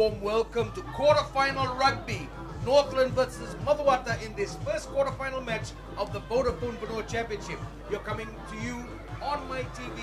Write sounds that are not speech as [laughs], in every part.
warm welcome to quarterfinal rugby. Northland versus Macuata in this first quarterfinal match of the Vodafone Vanua Championship. You're coming to you on Mai TV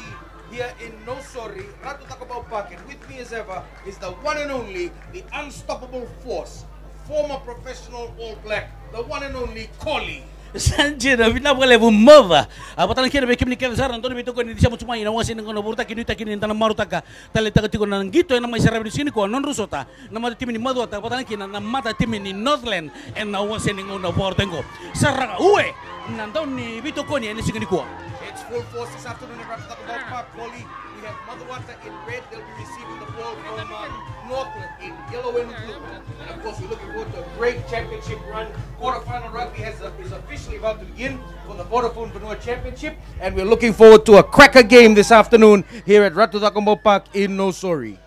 here in Nausori, Ratu Cakobau Park. And with me as ever is the one and only, the unstoppable force, former professional All Black, the one and only Collie. Sanjira vina wale vumova. Apatala kira bekim ni kevzar antoni bito ko ni disha mutuma ina wasi ngono burta kinu ta kinu tana marutaka. Tale ta tiko nan gito ina mai sarabi sini ko non rusota. Na mata timi ni madu ata apatala kina na mata timi ni Northland en na wasi ngono bortengo. Saraka uwe. Nandon ni bito ko ni ene sigini ko. It's full force this afternoon at Ratu Takabau Park. Collie, we have Madhuwata in red. They'll be receiving the ball from uh, Northland in yellow and blue. And of course, we're looking forward to a great championship run. Quarterfinal rugby has, uh, is officially about to begin for the Vodafone Vanua Championship. And we're looking forward to a cracker game this afternoon here at Ratu Cakobau Park in Nausori.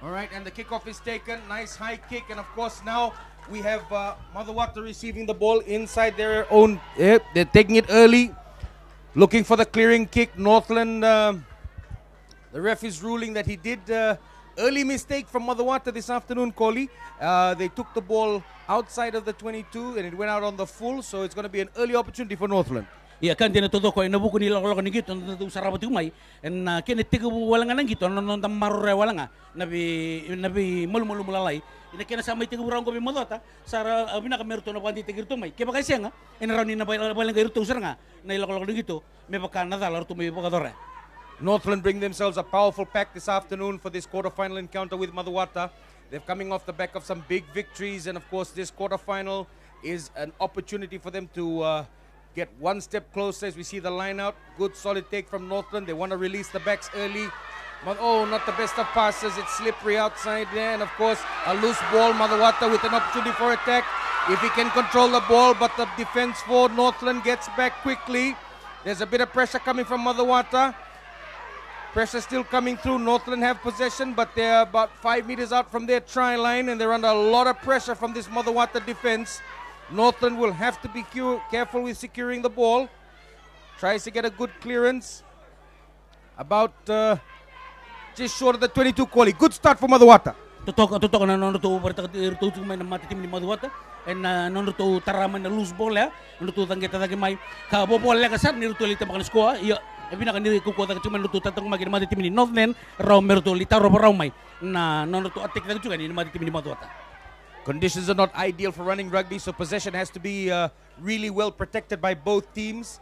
All right, and the kickoff is taken. Nice high kick, and of course now we have uh, Macuata receiving the ball inside their own. Yeah, they're taking it early, looking for the clearing kick. Northland, um the ref is ruling that he did uh, early mistake from Macuata this afternoon. Kohli, uh, they took the ball outside of the 22 and it went out on the full, so it's going to be an early opportunity for Northland. Iya kan dia todo ko ina buku ni lolo ni gitu tu sarabati umai en kene tiga walanga nang gitu non non tamaru re walanga nabi nabi mulu mulu mulalai ina kena sama tiga burang ko bimodota sara abina merto na panti tigir tumai ke bakay nga ina rauni na balang gairu tu saranga na baka dore Northland bring themselves a powerful pack this afternoon for this quarterfinal encounter with Macuata. They're coming off the back of some big victories, and of course, this quarterfinal is an opportunity for them to uh, get one step closer as we see the line out. Good solid take from Northland. They want to release the backs early. But oh, not the best of passes. It's slippery outside there, and of course, a loose ball. Macuata with an opportunity for attack. If he can control the ball, but the defense for Northland gets back quickly. There's a bit of pressure coming from Macuata. Pressure still coming through. Northland have possession, but they're about five meters out from their try line, and they're under a lot of pressure from this Macuata defense. Northland will have to be careful with securing the ball. Tries to get a good clearance. About uh, just short of the 22 quality. Good start for Macuata. tutok tutok na non tu berta tu tu main mati tim ni maduata en na non tu taraman na lose ball ya non tu tangge tangge mai ka bo ball kasar ni tu lita makan skoa ya Ebi na kaniri ko kota cuma tu tatang magi mati tim ni raw merto lita ro raw mai na non tu atik na juga ni mati tim ni Conditions are not ideal for running rugby, so possession has to be uh, really well protected by both teams.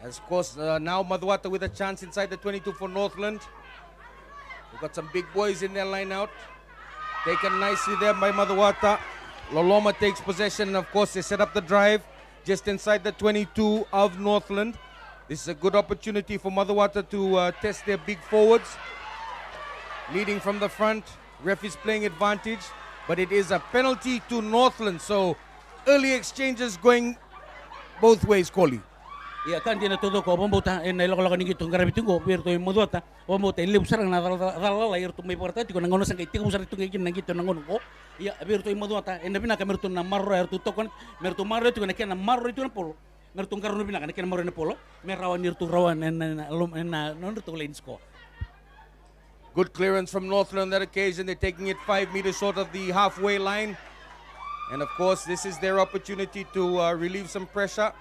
As of course, uh, now Macuata with a chance inside the 22 for Northland. We've got some big boys in their line out. Taken nicely there by Macuata. Loloma takes possession, of course, they set up the drive just inside the 22 of Northland. This is a good opportunity for Macuata to uh, test their big forwards. Leading from the front, ref is playing advantage, but it is a penalty to Northland. So early exchanges going both ways, Kohli. Ya kan dia todo ko bombo ta en ilo ko ni gitu ngarabi tungo biar to maduata bombo ta. Ilib sarang na dal dal la ir to mai porta tiko nangono sang kaiting usar itu ngin nangito nangono ko ya biar to maduata en bina ka merto na marro ir to tokon merto marro itu na ken marro itu na polo. Merto karono bina kan ken marro na polo. Merawan ir to rawan en en na non to lain sko. Good clearance from Northland on that occasion. They're taking it five meters short of the halfway line. And of course, this is their opportunity to uh, relieve some pressure.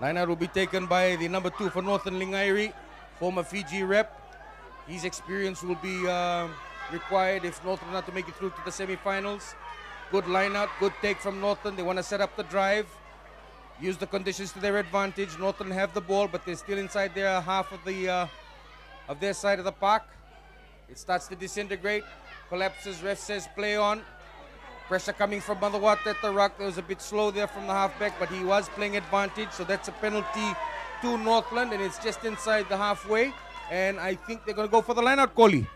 Lineout will be taken by the number two for Northern Lingairi, former Fiji rep. His experience will be uh, required if Northern not to make it through to the semi-finals. Good lineout, good take from Northern. They want to set up the drive, use the conditions to their advantage. Northern have the ball, but they're still inside their half of the uh, of their side of the park. It starts to disintegrate, collapses. Ref says play on. Pressure coming from Madhuwata at the ruck. It was a bit slow there from the halfback, but he was playing advantage. So that's a penalty to Northland, and it's just inside the halfway. And I think they're going to go for the lineout, Kohli.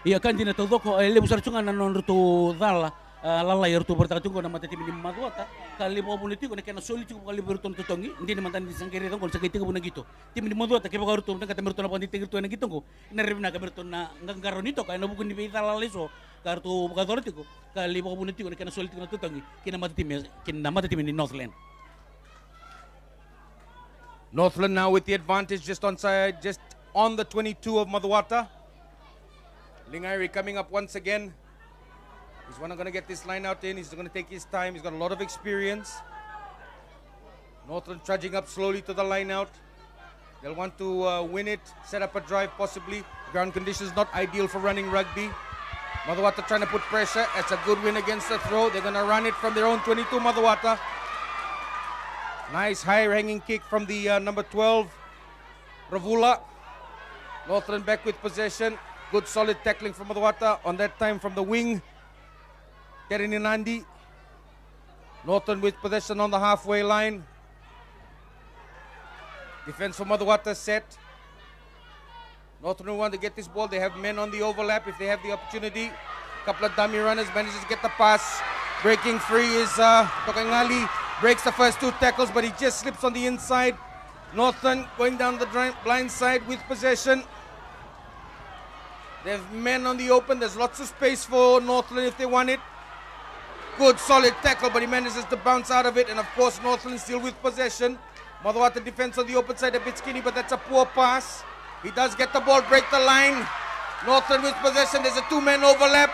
Iya kan dina todo ko ele busar chunga na non to dala lala ir to berta chunga na mata tim ni maduata kali mo buniti ko kena soli chunga kali berton to tongi ndi ni mantan di sangkere don ko sakiti ko buna gitu tim ni maduata ke bagar to kata berton na pandi tigir to na gitu ko na ribna ka berton na ngangaro nito kay na bukun ni bita lala so kartu bagador tiko kali mo buniti ko kena soli to tongi kina mata tim kina mata tim ni Northland Northland now with the advantage just on side, just on the 22 of Macuata. Lingairi coming up once again. He's one going to get this line out in. He's going to take his time. He's got a lot of experience. Northland trudging up slowly to the line out. They'll want to uh, win it, set up a drive possibly. Ground conditions not ideal for running rugby. Macuata trying to put pressure. It's a good win against the throw. They're going to run it from their own 22, Macuata. Nice high hanging kick from the uh, number 12, Ravula. Northland back with possession. Good solid tackling from Macuata. On that time from the wing, Terini Nandi. Northland with possession on the halfway line. Defense for Macuata set. Northern want to get this ball. They have men on the overlap if they have the opportunity. Couple of dummy runners manages to get the pass. Breaking free is uh, Tokangali. Breaks the first two tackles, but he just slips on the inside. Northern going down the blind side with possession. They have men on the open. There's lots of space for Northland if they want it. Good solid tackle, but he manages to bounce out of it. And of course, Northland still with possession. Macuata defense on the open side a bit skinny, but that's a poor pass. He does get the ball, break the line. Northland with possession. There's a two-man overlap.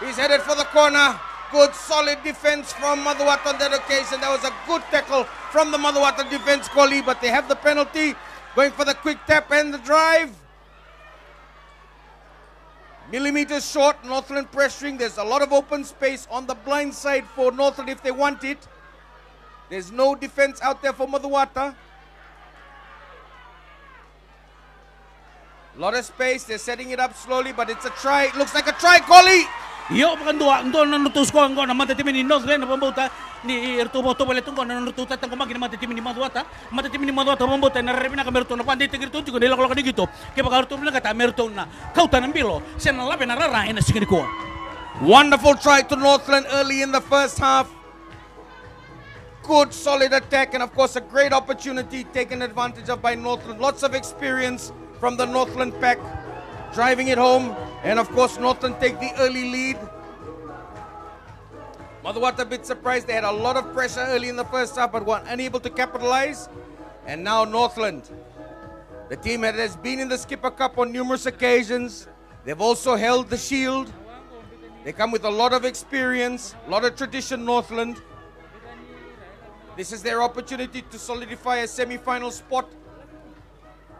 He's headed for the corner. Good solid defense from Macuata on that occasion. That was a good tackle from the Macuata defense, Koli, but they have the penalty. Going for the quick tap and the drive. Millimeters short, Northland pressuring. There's a lot of open space on the blind side for Northland if they want it. There's no defense out there for Macuata. Lot of space. They're setting it up slowly, but it's a try. It looks like a try, Collie. Yo pakan dua ndo na nutus ko ngo na mata timin no glen pambuta ni irtu boto bale tungko na nutu ta tangko magi mata timin madwata mata timin madwata pambuta na rebi na kamerto na pandi tigir tunji ko nila ko kani gitu ke bakar tu bilang kata merto na kau tanam bilo sen na labe na rara ina sigini ko Wonderful try to Northland early in the first half. Good solid attack and of course a great opportunity taken advantage of by Northland. Lots of experience from the Northland pack, driving it home. And of course, Northland take the early lead. Macuata a bit surprised. They had a lot of pressure early in the first half, but were unable to capitalize. And now Northland, the team that has been in the Skipper Cup on numerous occasions. They've also held the shield. They come with a lot of experience, a lot of tradition, Northland. This is their opportunity to solidify a semi-final spot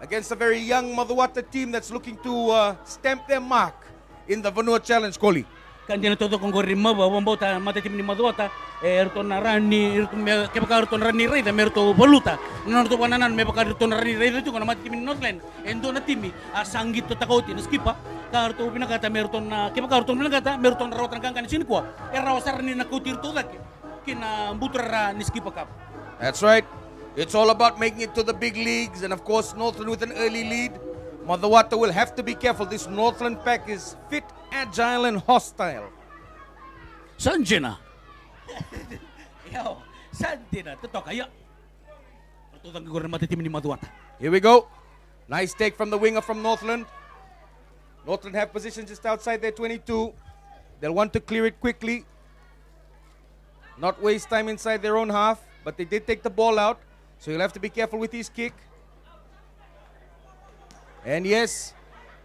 against a very young Macuata team that's looking to uh, stamp their mark in the Vanua Challenge, Koli. Kandina todo kung korima ba wambota mata tim ni Macuata erto na rani erto me kepaka erto rani rei da merto voluta non to wananan me baka erto rani rei tu kana mata tim ni Northland. Endo na timi asangit to takoti na skipa ka erto pinakata merto na kepaka erto pinakata merto na rawatan kan kan sini kwa era wasar ni na kutir to dak kina butra ni skipa kap. That's right. It's all about making it to the big leagues, and of course, Northland with an early lead. Macuata will have to be careful. This Northland pack is fit, agile, and hostile. Sanjina. [laughs] Yo, Sanjina, tutok ayo. Tutang ko mata tim ni Macuata. Here we go. Nice take from the winger from Northland. Northland have position just outside their 22. They'll want to clear it quickly. Not waste time inside their own half, but they did take the ball out. So you'll have to be careful with his kick. And yes,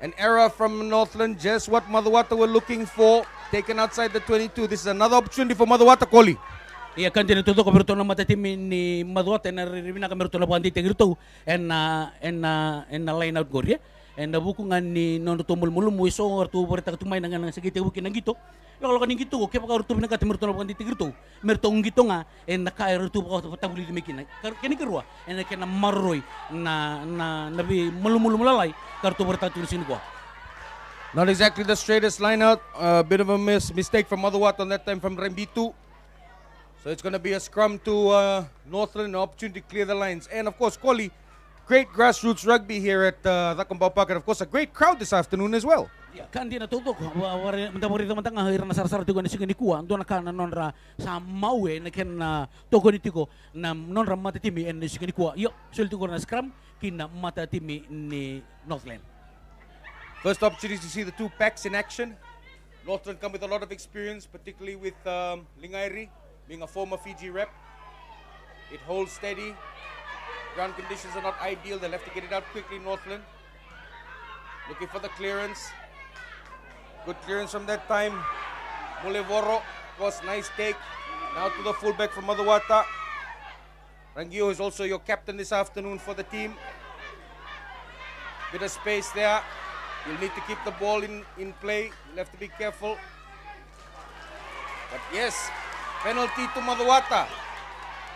an error from Northland, just what Macuata were looking for. Taken outside the 22. This is another opportunity for Macuata Koli. Iya kan din tuto ko berto na mata tim ni Macuata na ribina ka berto na bandi en na en na en line out goria en na bukungan ni non tumul mulum mo iso ortu berta tumay nang nang sagite bukin nang gito lo kalau kaning gitu ke pakar tu pinaka timur tono bandi tigirto merto ngito nga en na kair tu pakar tabuli dimikina kini kerua en na kena marroi na na nabi mulum mulum lalai berta tu sini gua Not exactly the straightest line out. A bit of a miss, mistake from Madhuwata on that time from Rembitu. So it's going to be a scrum to uh, Northland, an opportunity to clear the lines. And of course, Koli, great grassroots rugby here at uh, Cakobau Park. And of course, a great crowd this afternoon as well. Kan dia natutok wari menta mori teman tengah hira nasar sar tigo nising kuwa ando nakana nonra sa mawe na ken na togo ni tigo na nonra mata timi en nising kuwa yo sul tigo na scrum kina mata timi ni Northland First opportunity to see the two packs in action. Northland come with a lot of experience, particularly with um, Lingairi being a former Fiji rep. It holds steady. Ground conditions are not ideal. They'll have to get it out quickly, Northland. Looking for the clearance. Good clearance from that time. Mulevoro, was nice take. Now to the fullback from Macuata. Rangio is also your captain this afternoon for the team. Bit of space there. You'll need to keep the ball in, in play. You'll have to be careful. But yes, penalty to Macuata.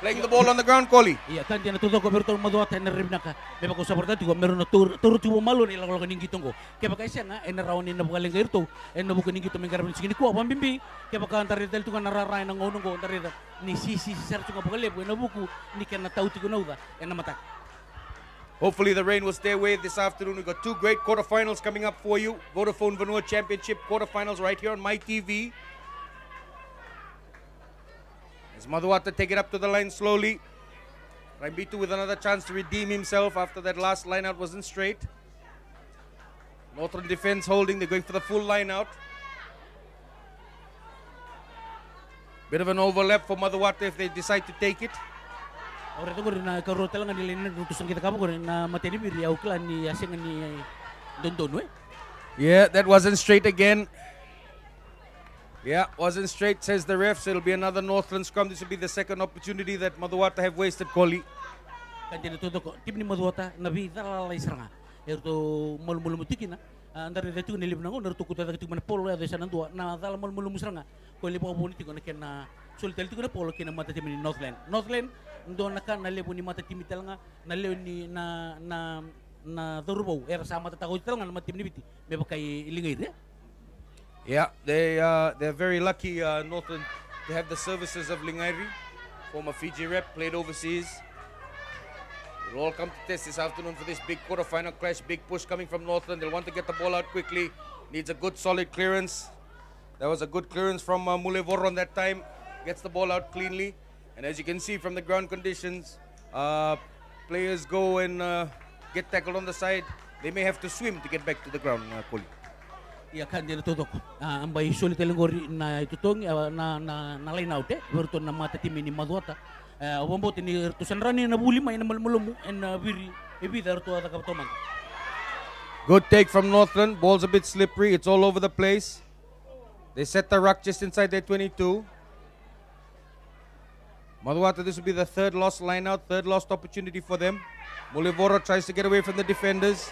Playing the ball on the ground, Koli. Iya kan dia natuto ko berto maduata na ribna ka. May ko sa porta ko meron na tur tur tubo malo ni lang ning gitong ko. Kaya baka siya ah, nga en raw ni nabugaling gairto en nabuko ning gitong mengarap ni sigini ko pambimbi. Kaya baka antari del tu kan nararay nang ngonong ko antari ni sisi sir tu ka bugalib ko nabuko ni kan natauti ko nauda en namatak. Hopefully the rain will stay away this afternoon. We've got two great quarterfinals coming up for you. Vodafone Vanua Championship quarterfinals right here on Mai TV. As Macuata take it up to the line slowly. Raibitu with another chance to redeem himself after that last line out wasn't straight. Northern defense holding. They're going for the full line out. Bit of an overlap for Macuata if they decide to take it. Mateni biri ni asing ni we. Yeah, that wasn't straight again. Yeah, wasn't straight, says the refs. It'll be another Northland scrum. This will be the second opportunity that Macuata have wasted, Koli. Dia natuto ko tim ni maduata nabi dalalay saranga. Erto mul mul mutikina. Andar de tu nilib nango nar tu kuta tu mana polo ya desa nantua na dal mul mul musranga. Ko lipo ko buni tiko na kena sul tel tiko na polo kena mata tim ni Northland. Northland ndo na kan nale buni mata tim talanga nale ni na na na dorbo era sama ta tago talanga na matim ni biti. Me pakai ilingay ya. Yeah, they uh, they're very lucky, uh, Northland, to have the services of Lingairi, former Fiji rep, played overseas. They'll all come to test this afternoon for this big quarterfinal clash. Big push coming from Northland. They'll want to get the ball out quickly. Needs a good solid clearance. That was a good clearance from uh, on that time. Gets the ball out cleanly. And as you can see from the ground conditions, uh, players go and uh, get tackled on the side. They may have to swim to get back to the ground, uh. Ah, telengori na ah, na na na line out eh. Berto na na buli na en na ata kaptoman. Good take from Northland. Ball's a bit slippery. It's all over the place. They set the ruck just inside their 22. Macuata, this will be the third lost line out, third lost opportunity for them. Mulivoro tries to get away from the defenders.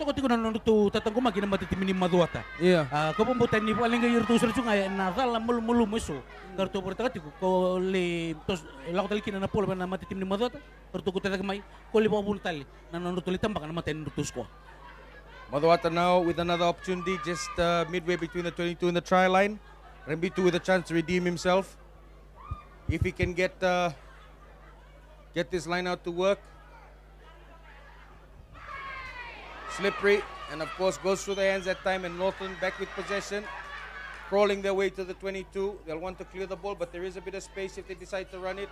Tutok ko tiko na nutu tatang ko magina mata tim ini maduata. Yeah. Ah, ko pembuatan ni paling gayur tu sur chunga na dal mul mulu meso. Kartu berta tiko ko le tos lako tali kina na polo na mata tim ni maduata. Kartu ko tatak mai ko le babun tali na nutu li tambak na mata nutu sko. Maduata now with another opportunity just uh, midway between the 22 and the try line. Rembitu with a chance to redeem himself. If he can get uh, get this line out to work. Slippery, and of course goes through the hands that time, and Northland back with possession. Crawling their way to the 22. They'll want to clear the ball, but there is a bit of space if they decide to run it.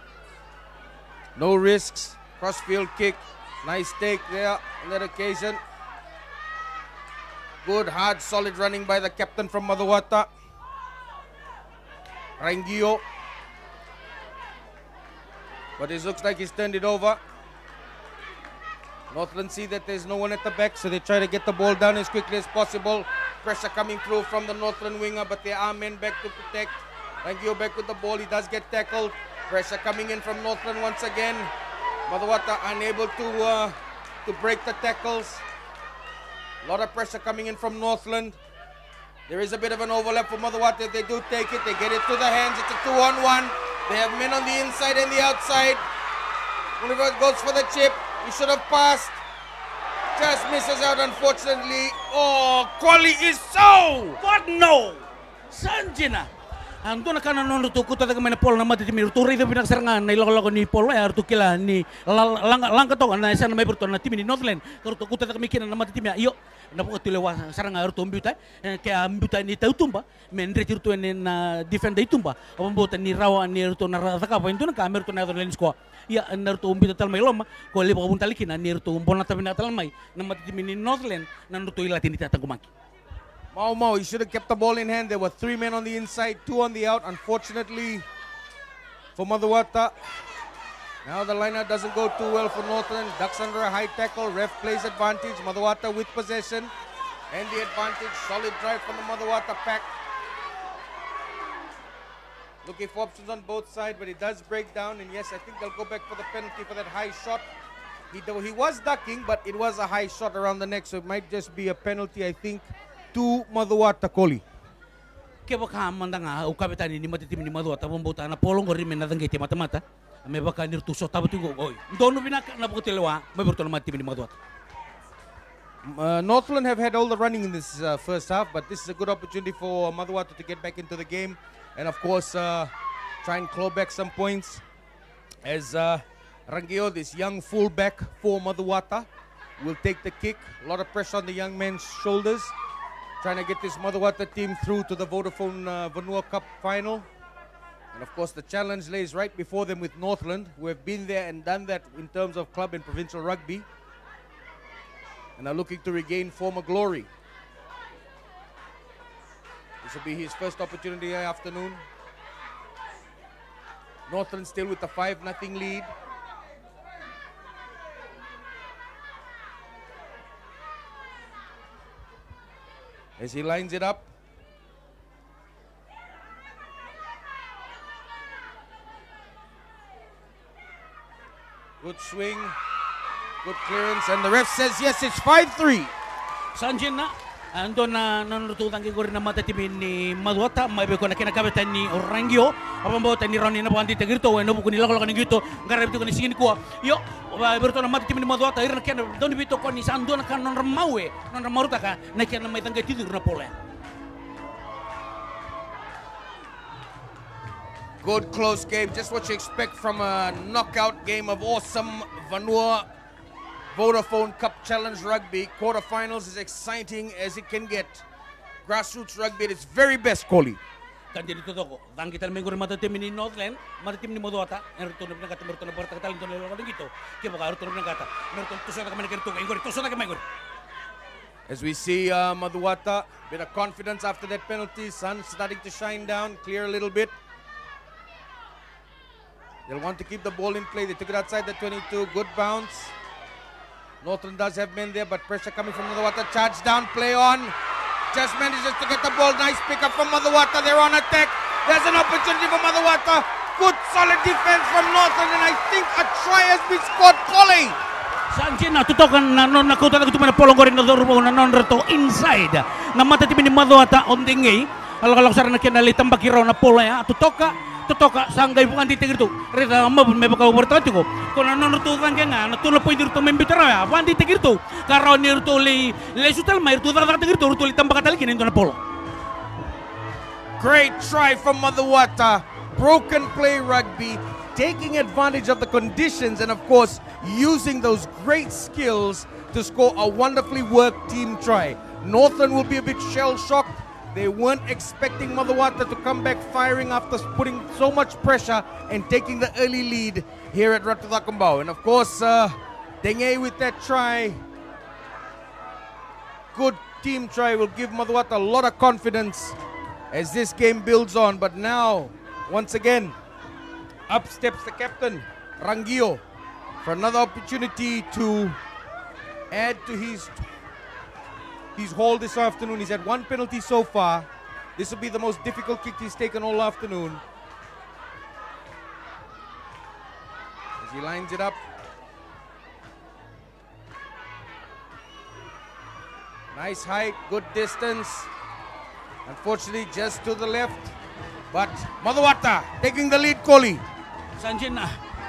No risks. Crossfield kick. Nice take there on that occasion. Good, hard, solid running by the captain from Macuata. Rangio. But it looks like he's turned it over. Northland see that there's no one at the back, so they try to get the ball down as quickly as possible. Pressure coming through from the Northland winger, but there are men back to protect. Rangio back with the ball, he does get tackled. Pressure coming in from Northland once again. Macuata unable to uh, to break the tackles. A lot of pressure coming in from Northland. There is a bit of an overlap for Macuata. If they do take it, they get it to the hands. It's a two on one. They have men on the inside and the outside. Universe goes for the chip. He should have passed. Just misses out, unfortunately. Oh, Quali is so. What no? Sanjina. Ando na kana nono tu kuta daga mena pol na mati timi tu rida pinak serangan na iloko loko ni pol ya tu kila ni. Lang lang kato na isa na may berto na timi ni Northland. Karo tu kuta daga mikina na mati timi iyo na po tule wa serangan arto mbuta kaya mbuta ni tau tumba men retir tu ni na defend tumba o mbuta ni rawa ni erto na raka pa intu na kamer tu na Netherlands ko ya na erto mbuta tal may loma ko le pa buntali kina ni erto bona tabi na tal may na mati timi ni Northland na erto ilatin ni tatang kumaki Mau Mau, he should have kept the ball in hand. There were three men on the inside, two on the out. Unfortunately, for Macuata, Now the lineup doesn't go too well for Northland. Ducks under a high tackle. Ref plays advantage. Macuata with possession. And the advantage. Solid drive from the Macuata pack. Looking for options on both sides, but it does break down. And yes, I think they'll go back for the penalty for that high shot. He, he was ducking, but it was a high shot around the neck, so it might just be a penalty, I think, to Macuata Koli. Ke baka manda nga o kapitani ni ni madua tabon bota na polong gori men nadang mata mata. Me nir tu so tabu tugo oi. Dono bina na me berto na matitim ni. Uh, Northland have had all the running in this uh, first half, but this is a good opportunity for Macuata to get back into the game and, of course, uh, try and claw back some points. As uh, Rangio, this young fullback for Macuata, will take the kick. A lot of pressure on the young man's shoulders trying to get this Macuata team through to the Vodafone uh, Vanua Cup final. And of course, the challenge lays right before them with Northland, who have been there and done that in terms of club and provincial rugby, and are looking to regain former glory. This will be his first opportunity afternoon. Northland still with the 5 0 lead. As he lines it up. Good swing, good clearance, and the ref says yes, it's 5-3. Sanjin na, ando na nanututan ki na mata timin ni Maduata, may beko na kinakabitan ni Orangio, apang bawata ni Ronnie na panti tagirto, weno buko nila ko lang gito, ngarap ito ko ni singin ko, yo, berto na mata timin ni Maduata, ira na kena, doni bito ko ni sando na kan non ramawe, non ramaruta ka, na kena may tangga tidur na pole. Good close game, just what you expect from a knockout game of awesome Vanua Vodafone Cup Challenge Rugby. Quarterfinals is exciting as it can get. Grassroots rugby at its very best, Koli. kan jadi itu toko dan kita minggu mata tim ini Northland mata tim ini Modoata yang return na kata bertuna berta kata linton lelo gitu kita bakal return na kata return tu sudah kemana kertu ingor tu sudah kemana As we see uh, Macuata, bit of confidence after that penalty. Sun starting to shine down, clear a little bit. They'll want to keep the ball in play. They took it outside the 22. Good bounce. Northland does have men there, but pressure coming from Macuata. Charge down, play on. Just manages to get the ball. Nice pick up from Macuata. They're on attack. There's an opportunity for Macuata. Good solid defense from Northland, and I think a try has been scored. Coley. Sanjin na tutokan na non nakuta na kutuman na polong gorin na dorbo na non reto inside. Na mata timin ni Macuata on dingay. Alok-alok sarang na kinali tambakiraw na ya. Tutoka totoka sanggay bukan titik itu rita ma me baka bertati ko kono non tu tangke nga na tu lepo itu membitara ya ah, bukan titik itu karo ni itu li le sutal mai itu dara titik itu li tambah kali kini na polo Great try from Macuata. Broken play rugby, taking advantage of the conditions and, of course, using those great skills to score a wonderfully worked team try. Northland will be a bit shell shocked they weren't expecting Macuata to come back firing after putting so much pressure and taking the early lead here at Ratu Cakobau. And of course, uh, Denge with that try, good team try will give Macuata a lot of confidence as this game builds on. But now, once again, up steps the captain, Rangio, for another opportunity to add to his he's hauled this afternoon. He's had one penalty so far. This will be the most difficult kick he's taken all afternoon. As he lines it up. Nice height, good distance. Unfortunately, just to the left. But Macuata taking the lead, Kohli. Sanjin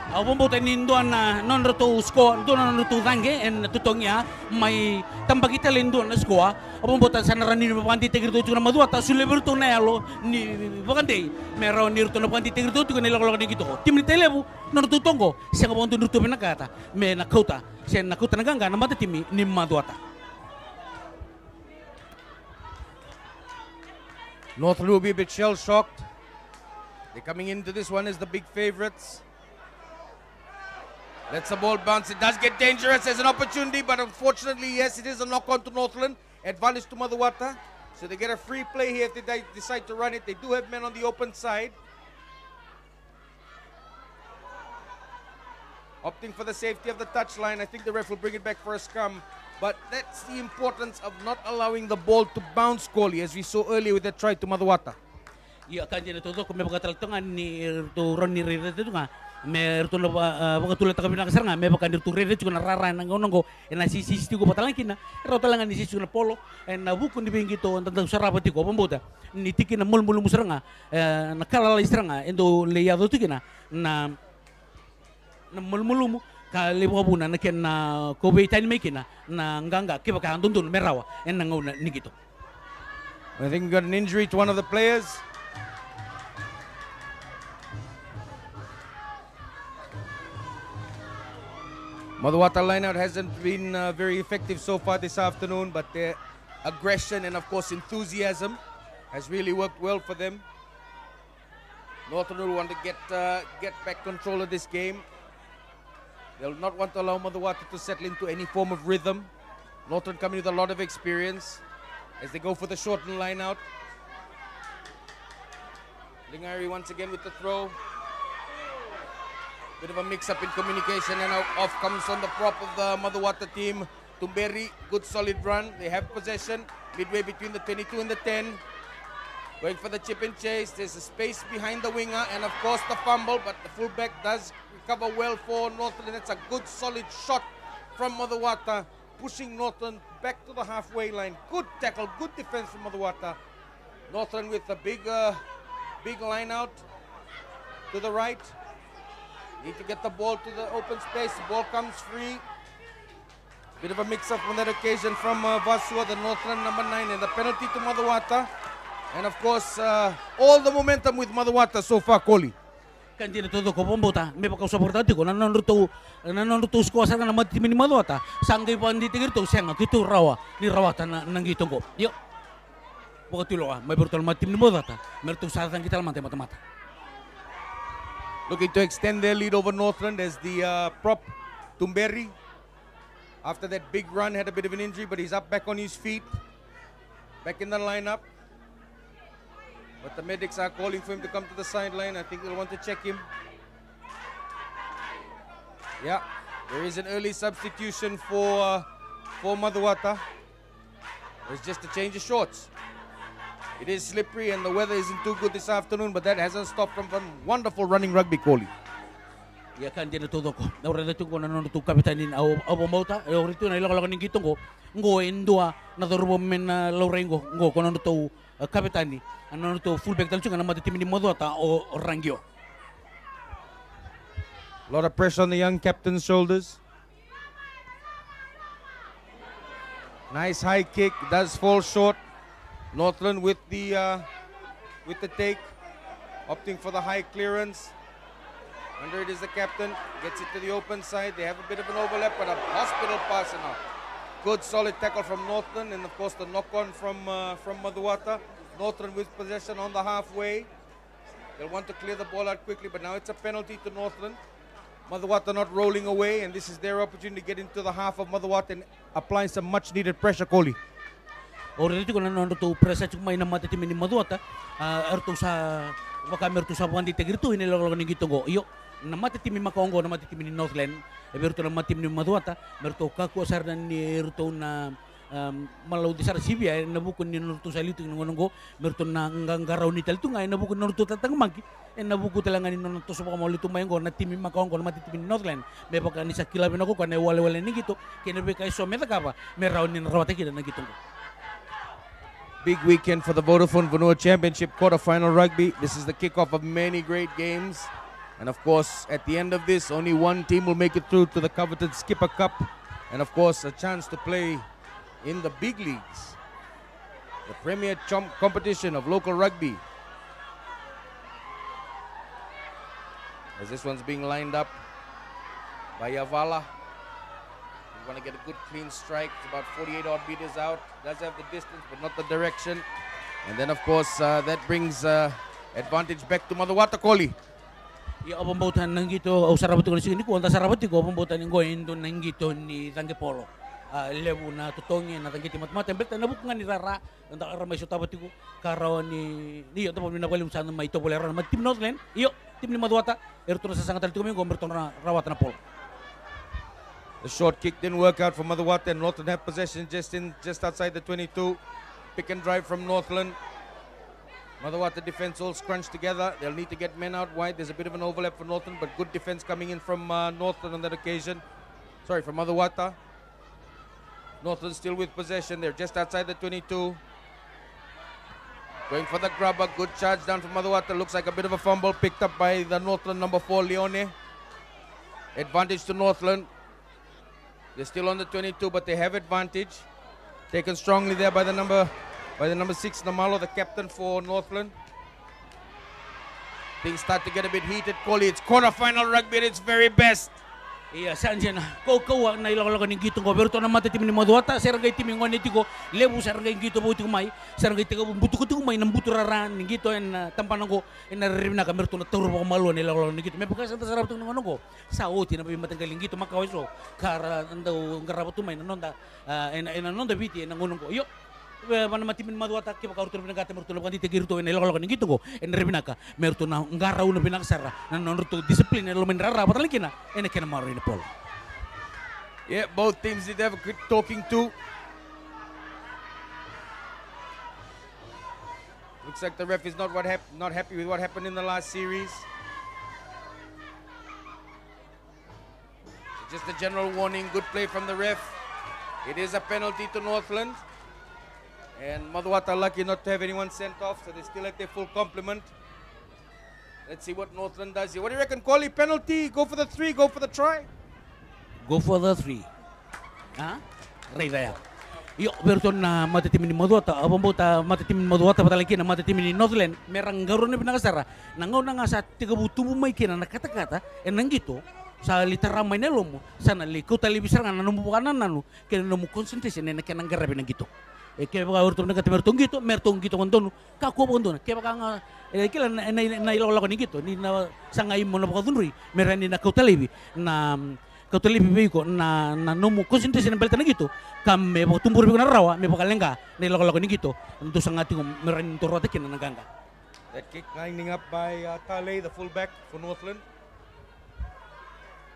na. Awumbo tayo ninduan na non reto usko, doon na reto tangge en tutongnya may tambagita linduan na sko. Awumbo tayo sana rani ni panti tigir tu cuna madua ta sule bertu na yalo ni bakante mero ni reto na panti tigir tu cuna nilak lak gitu. Tim ni telebu non reto tongo siya ngabon tu reto penakata me nakauta siya nakauta naganga na mata timi ni madua ta. North be a bit shell shocked. They're coming into this one as the big favorites. Lets the ball bounce. It does get dangerous as an opportunity, but unfortunately, yes, it is a knock on to Northland. Advantage to Macuata. So they get a free play here if they decide to run it. They do have men on the open side. opting for the safety of the touchline. I think the ref will bring it back for a scrum. But that's the importance of not allowing the ball to bounce, Kohli, as we saw earlier with that try to Macuata. Iya kan jadi may pagkataltungan ni to Ronnie itu nga may to na pagkatulad ta kami nakasar nga may pagkandir to Rivera ko narara nang unong ko na sisisi ko patalang kina pero talangan ni sisi na polo en na bukon di bingi to tantang sarapati ko pambuta ni tiki na mulmul musra nga nakalala isra nga endo leyado tiki na na na mulmulu mo kalibo buna na ken na kobe tani mekina na nganga kiba ka andun merawa en na ngau ni gitu I think we got an injury to one of the players. Macuata lineout hasn't been uh, very effective so far this afternoon, but their aggression and, of course, enthusiasm has really worked well for them. Northern will want to get uh, get back control of this game. They'll not want to allow Macuata to settle into any form of rhythm. Northern coming with a lot of experience as they go for the shortened line out. Lingari once again with the throw. Bit of a mix up in communication and off comes on the prop of the Macuata team. Tumberi, good solid run. They have possession midway between the 22 and the 10. Going for the chip and chase. There's a space behind the winger and of course the fumble, but the fullback does recover well for Northland. That's a good solid shot from Macuata, pushing Northland back to the halfway line. Good tackle, good defense from Macuata. Northland with a big, uh, big line out to the right. Need to get the ball to the open space. The ball comes free. Bit of a mix-up on that occasion from uh, Vasua, the Northland number nine, and the penalty to Macuata. And of course, uh, all the momentum with Macuata so far, Kohli. kan dia todo ko bombota me pa kausa portati ko nanon ruto nanon ruto sko sa na mati mini madota sangai pa ndi tigir to senga kitu rawa ni rawata na nangito ko yo Poko tulo ka, may bertol mati mini madota mertu sa tang kita mate mata mata Looking to extend their lead over Northland as the uh, prop Tumberi, after that big run, had a bit of an injury, but he's up back on his feet, back in the lineup. But the medics are calling for him to come to the sideline. I think they'll want to check him. Yeah, there is an early substitution for uh, for Macuata. It's just a change of shorts. It is slippery and the weather isn't too good this afternoon, but that hasn't stopped from wonderful running rugby, Kohli. ya kan dia todo ko na ora dito ko nanon ruto kapitanin au au bombota yo rito na ilako lako ningito ko ngo endua na dorbo men na laurengo ngo ko nanon to kapitani nanon to fullback tal chunga na mati mini madota o o rangio A lot of pressure on the young captain's shoulders. Nice high kick, does fall short. Northland with the uh, with the take, opting for the high clearance. Under it is the captain, gets it to the open side. They have a bit of an overlap, but a hospital pass now. Good solid tackle from Northland, and of course the knock on from uh, from Macuata. Northland with possession on the halfway. They'll want to clear the ball out quickly, but now it's a penalty to Northland. Macuata not rolling away, and this is their opportunity to get into the half of Macuata and applying some much needed pressure, Kohli. Ora dito ko nanon to presa chuk may na mati mini madota erto sa baka merto sa buwan dito girto inilolo ni gito go iyo na mati timi makongo na mati timi ni Northland. E berto na mati ni madota merto kaku asar dan ni erto na um, malau di sar sibia na bukun ni norto sa litu ngono go merto na nganggaraw ni taltu ngay na bukun norto tatang magi e na buku talangan ni norto sa baka litu mayengo na timi makongo na mati timi ni Northland. Me baka ni sa kilabi na ko kana wale wale ni gito kene be kay so meta kapa me raw ni rawata kita na gito go Big weekend for the Vodafone Vanua Championship quarterfinal rugby. This is the kickoff of many great games. And of course, at the end of this, only one team will make it through to the coveted Skipper Cup. And of course, a chance to play in the big leagues. The premier competition of local rugby. As this one's being lined up by Yavala. Want to get a good clean strike. It's about 48 odd meters out. Does have the distance, but not the direction. And then, of course, uh, that brings uh, advantage back to Madhuwata Kohli. Ya gitu nang gitu polo. Ah lebu na tutongi na timat mata ni rara ramai karaw ni ni yo tapos minakwali sa may to bolera na tim Northland. Iyo tim ni Madwata erto na sa sangatal ko mi gomberto na rawat na polo. The short kick didn't work out for Macuata and Northland have possession just in just outside the 22. Pick and drive from Northland. Macuata defense all scrunched together. They'll need to get men out wide. There's a bit of an overlap for Northland, but good defense coming in from uh, Northland on that occasion. Sorry, from Macuata. Northland still with possession. They're just outside the 22. Going for the grubber. Good charge down from Macuata. Looks like a bit of a fumble picked up by the Northland number four, Leone. Advantage to Northland. They're still on the 22, but they have advantage. Taken strongly there by the number by the number six, Namalo, the captain for Northland. Things start to get a bit heated. Coley, it's quarterfinal rugby at its very best. Iya, sanja na. Kau kau na ilang lang gitu ko. Pero to na mata tim ni Maduata, serangay tim ngwan iti ko. Lebu serangay gitu mo mai. Serangay tiga butu ko mai nang butu raran ni gitu en uh, tampan ko en narim na kamer to na turo ko maluan ni lang ni gitu. Me bukas sa sarap tong ngono ko. Sa uti na matanggaling gitu makawiso. Kara ando ngarabo to mai nanonda en en nanonda biti en ngono ko. Yo, mana mati min madu atak gitu go mertu na ngara una bina na disiplin rara patal kina ene kena maru pol Yeah, both teams did have a good talking to. Looks like the ref is not what hap- not happy with what happened in the last series. Just a general warning, good play from the ref. It is a penalty to Northland. And Macuata lucky not to have anyone sent off, so they still have their full complement. Let's see what Northland does here. What do you reckon, Coley? Penalty? Go for the three, go for the try. go for the three ha rai daya Yo, berton na mata tim ni Maduata, abang uh, bota mata tim ni Maduata patal kina mata tim ni Northland, merang na pinakasara, nangaw na nga sa tiga butu mo may kina nakata-kata, en eh, nang gitu, sa litera may nelo mo, sana liko tali bisar nga nanu mo kanan nanu, kina nanu na kina garabi na. E kaya baka urto na kati mertong gitu, mertong gitu kan dono, kakuha pa dono, kaya baka nga, eh kila na na na ilawala ko ni gitu, ni na sangay mo na baka dunri, meran ni na kautalibi, na kau tuli bibi ko na na nomu konsentrasi na balita na gitu. Kami mo tumbur bi ko na rawa me bakalenga na ilako lako ni gitu. Untuk sangat ko meran to rota kin na naganga That kick lining up by uh, Tale, the fullback for Northland.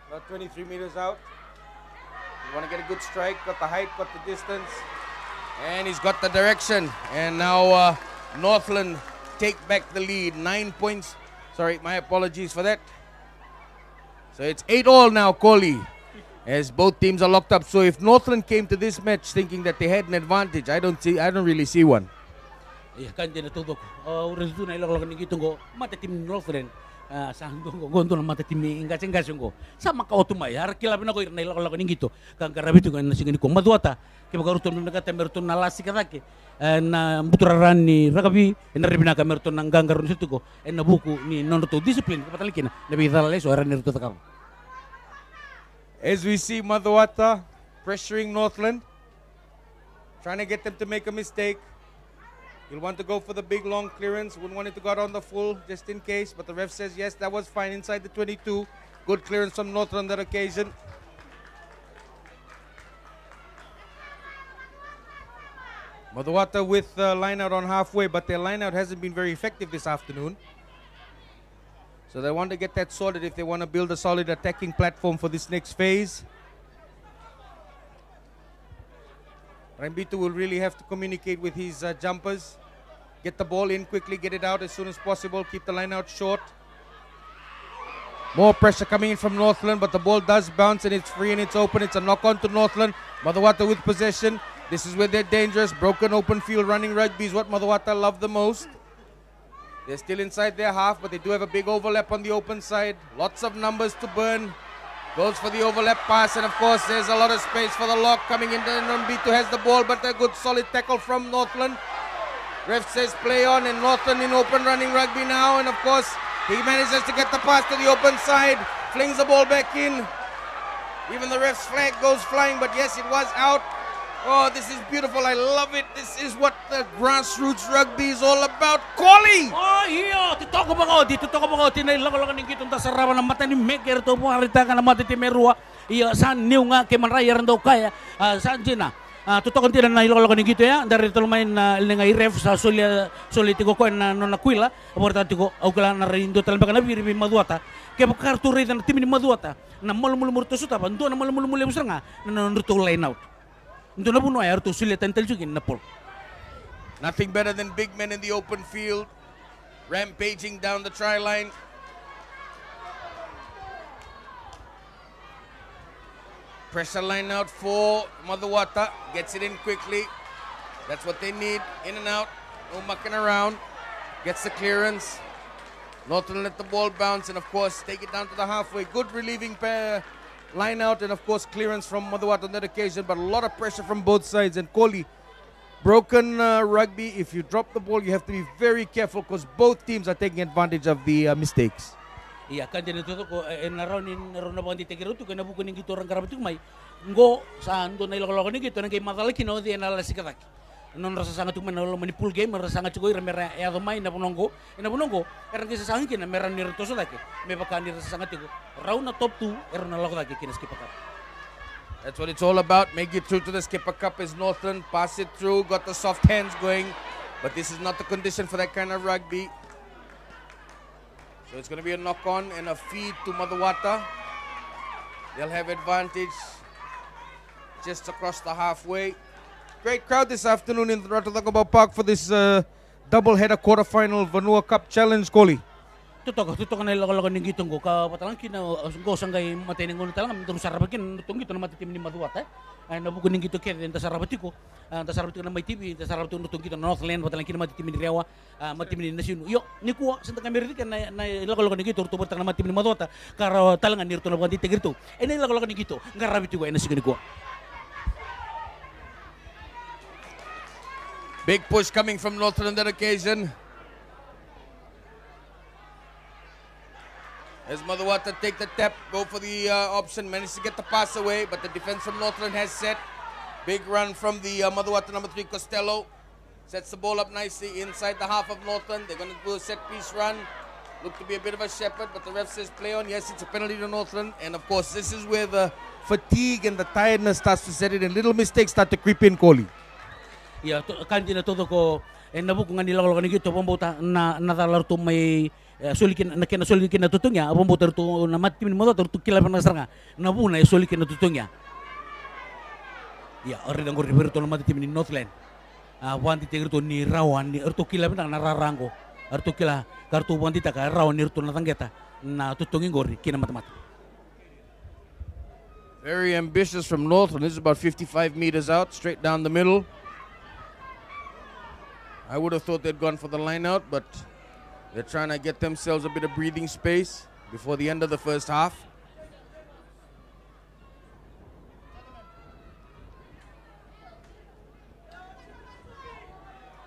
About 23 meters out. You want to get a good strike, got the height, got the distance, and he's got the direction. And now uh, Northland take back the lead. Nine points. Sorry, my apologies for that. So it's eight all now, Kohli, as both teams are locked up. So if Northland came to this match thinking that they had an advantage, I don't see, I don't really see one. kan dia na tudok uh, uras tu na ilako lako ni gitu go mata tim ni Northland uh, sa hanggang ko gondo na mata tim ni ingas ingas ko sama ka otumay har kilabin ako na ilako lako ni gitu kan karabi tu kan singini ko maduata ke baka ruton na kata merton na lasi kadake na buturaran ni ragabi na ribina ka merton nang ganggaron situ ko en na buku ni non to disiplin kapatalikina na bidala leso aran ni ruto takam As we see Macuata pressuring Northland, trying to get them to make a mistake. He'll want to go for the big long clearance, wouldn't want it to go out on the full just in case, but the ref says yes, that was fine inside the 22. Good clearance from Northland on that occasion. Madhuwata with uh, line out on halfway, but their line out hasn't been very effective this afternoon. So they want to get that sorted if they want to build a solid attacking platform for this next phase. Rambito will really have to communicate with his uh, jumpers. Get the ball in quickly, get it out as soon as possible, keep the line out short. More pressure coming in from Northland, but the ball does bounce and it's free and it's open. It's a knock on to Northland. Macuata with possession. This is where they're dangerous. Broken open field running rugby is what Macuata love the most. They're still inside their half, but they do have a big overlap on the open side. Lots of numbers to burn. Goes for the overlap pass, and of course, there's a lot of space for the lock coming in. And Nambito has the ball, but a good solid tackle from Northland. Ref says play on, and Northland in open running rugby now. And of course, he manages to get the pass to the open side, flings the ball back in. Even the ref's flag goes flying, but yes, it was out. Oh, this is beautiful. I love it. This is what the grassroots rugby is all about. Calling! Oh iya, tito ko ba ko, dito ko ba ko, lang ng kitong tasarawan ng mata ni Maker to po harita ka na mata ti Merua. Iya, saan niyo nga kay manrayar daw kaya, ah, saan dyan? Ah, totoo kan na ilolo kan gitu ya. Dari tol main na lenga iref sa solia soli tigo ko na non aquila aborta tigo au kala na rindo tal na biri maduata ke bakar tu rei na timi ni maduata na mol mol murto suta pa ndo na mol mol mol musanga na non ruto line out. Ndo na puno ay ruto solia tantel jugin na pol. Nothing better than big men in the open field, rampaging down the try line. Pressure line out for Macuata. Gets it in quickly. That's what they need. In and out. No mucking around. Gets the clearance. Norton let the ball bounce and, of course, take it down to the halfway. Good relieving pair line out and, of course, clearance from Macuata on that occasion. But a lot of pressure from both sides. And Kohli broken uh, rugby. If you drop the ball, you have to be very careful because both teams are taking advantage of the uh, mistakes. Iya kan din ito ko eh, naroon ni naroon na bang titigiro to kana buko ning gitu orang karabat may ngo sa ando na iloko ni gitu nang kay matala kino di na la sikatak non rasa sangat tuman nalo manipul game rasa sangat cukup remera ya do mai na punonggo ina punonggo karena kisa sangat kina meran ni rito so dake me baka ni rasa sangat tigo raun na top 2 eron na lako dake kina skip ka That's what it's all about. Make it through to the Skipper Cup is Northland. Pass it through. Got the soft hands going. But this is not the condition for that kind of rugby. So it's going to be a knock on and a feed to Macuata. They'll have advantage just across the halfway. Great crowd this afternoon in the Ratu Cakobau Park for this uh, double-header quarterfinal Vanua Cup Challenge, Koli. Tutok, tutok na iloko ni gitong ko ka patalang kina go sanggay matay ng talang mitong sarabakin nutong gito na matitim ni maduwata ay nabuko ning gito kaya ta sarabati ko ta sarabati ko na may TV ta sarabati nutong gito Northland patalang kina matitim ni rewa matitim ni nasin yo ni ko sa taga merika na na iloko ni gito tubo na matitim ni maduwata kara talangan nirto na bukan titigirto ay na iloko ni gito ngarabiti ko ay nasigin ko Big push coming from Northland that occasion. As Macuata take the tap, go for the uh, option, managed to get the pass away, but the defense from Northland has set. Big run from the uh, Macuata number three, Costello. Sets the ball up nicely inside the half of Northland. They're going to do a set piece run. Look to be a bit of a shepherd, but the ref says play on. Yes, it's a penalty to Northland. And of course, this is where the fatigue and the tiredness starts to set in, little mistakes start to creep in, Kohli. Ya, to, kanji na todo ko eh nabuko nga nila ko gito pambuta na nadalar to may sulikin na kina sulikin na tutungya pambuta to na mati min modo to kila nasaranga nabu na sulikin na tutungya ya ori dang gori to na mati min Northland. Ah wanti tigir to ni rawan ni erto kila pa nararango erto kila kartu wanti ta ka rawan ni erto na tanggeta. Na tutungin gori kina mata-mata Very ambitious from Northland. This is about 55 meters out, straight down the middle. I would have thought they'd gone for the line out, but they're trying to get themselves a bit of breathing space before the end of the first half.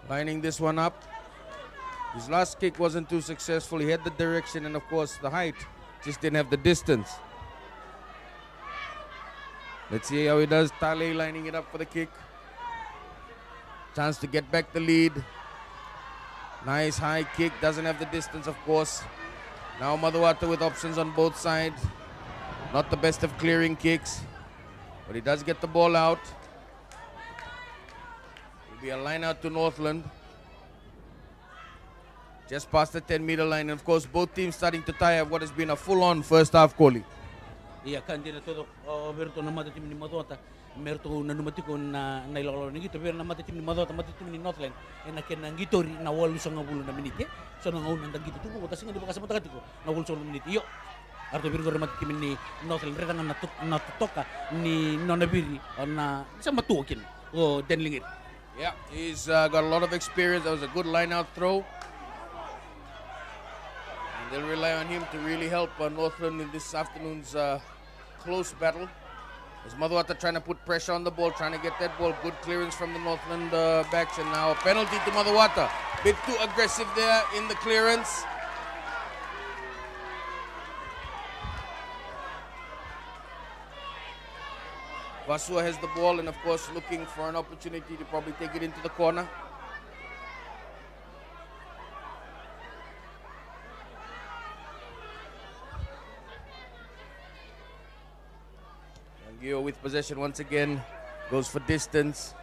Lining this one up. His last kick wasn't too successful. He had the direction and, of course, the height. Just didn't have the distance. Let's see how he does. Tale lining it up for the kick. Chance to get back the lead. Nice high kick. Doesn't have the distance, of course. Now Macuata with options on both sides. Not the best of clearing kicks. But he does get the ball out. It'll be a line out to Northland. Just past the 10 meter line. And of course, both teams starting to tie up what has been a full on first half, Kohli. Dia todo oh, berto na mati tim ni Madota merto na numati ko na na ilolo ni gito pero na mati tim ni Madota mati tim ni Northland e na ken ngito ri na walu sa ngabulo na minute so na ngaun nang gito tubo kasi nga di ba kasama tagati ko na walu sa minute yo Arto Virgo rin mati tim ni Northland reta nga natut natutoka ni Nonabiri na sa matuokin o denlingit Yeah, he's uh, got a lot of experience. That was a good line out throw. And they'll rely on him to really help uh, Northland in this afternoon's uh, close battle. As Macuata trying to put pressure on the ball, trying to get that ball. Good clearance from the Northland uh, backs. And now a penalty to Macuata. Bit too aggressive there in the clearance. Vasua has the ball and, of course, looking for an opportunity to probably take it into the corner. Possession once again. Goes for distance.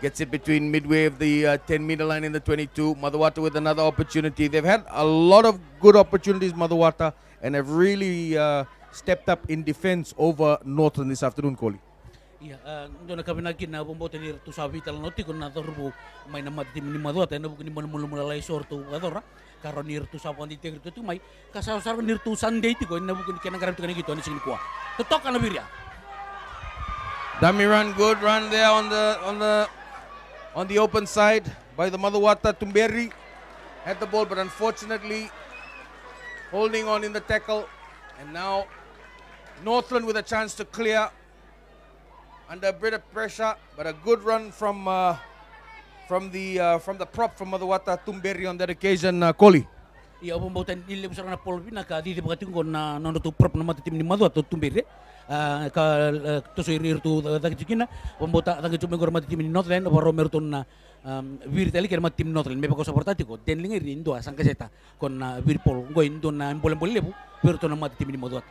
Gets it between midway of the uh, 10 meter line in the 22. Macuata with another opportunity. They've had a lot of good opportunities, Macuata, and have really uh, stepped up in defense over Northern this afternoon, Kohli. Iya, uh, ndo na kami nakin na bumbo tani tu sabi tal noti kun na torbu may na mati ni madwa ta na bukan ni mulu mula lai mai. Dummy run, good run there on the on the on the open side by the Macuata Tumberi. Had the ball, but unfortunately holding on in the tackle. And now Northland with a chance to clear under a bit of pressure, but a good run from uh, from the uh, from the prop from Macuata Tumberi on that occasion, uh, Koli. Iya bumbo tan ile besar na pol bina ka di di bagating ko na nono tu prop na mati tim ni madwa tu Uh, ka uh, to so irir tu da kikina bumbo ta da mati tim Northland me pako soportati ko den lingi rindo asang kaseta kon na vir pol go indo na mbole mbole lebu vir na mati tim madwa.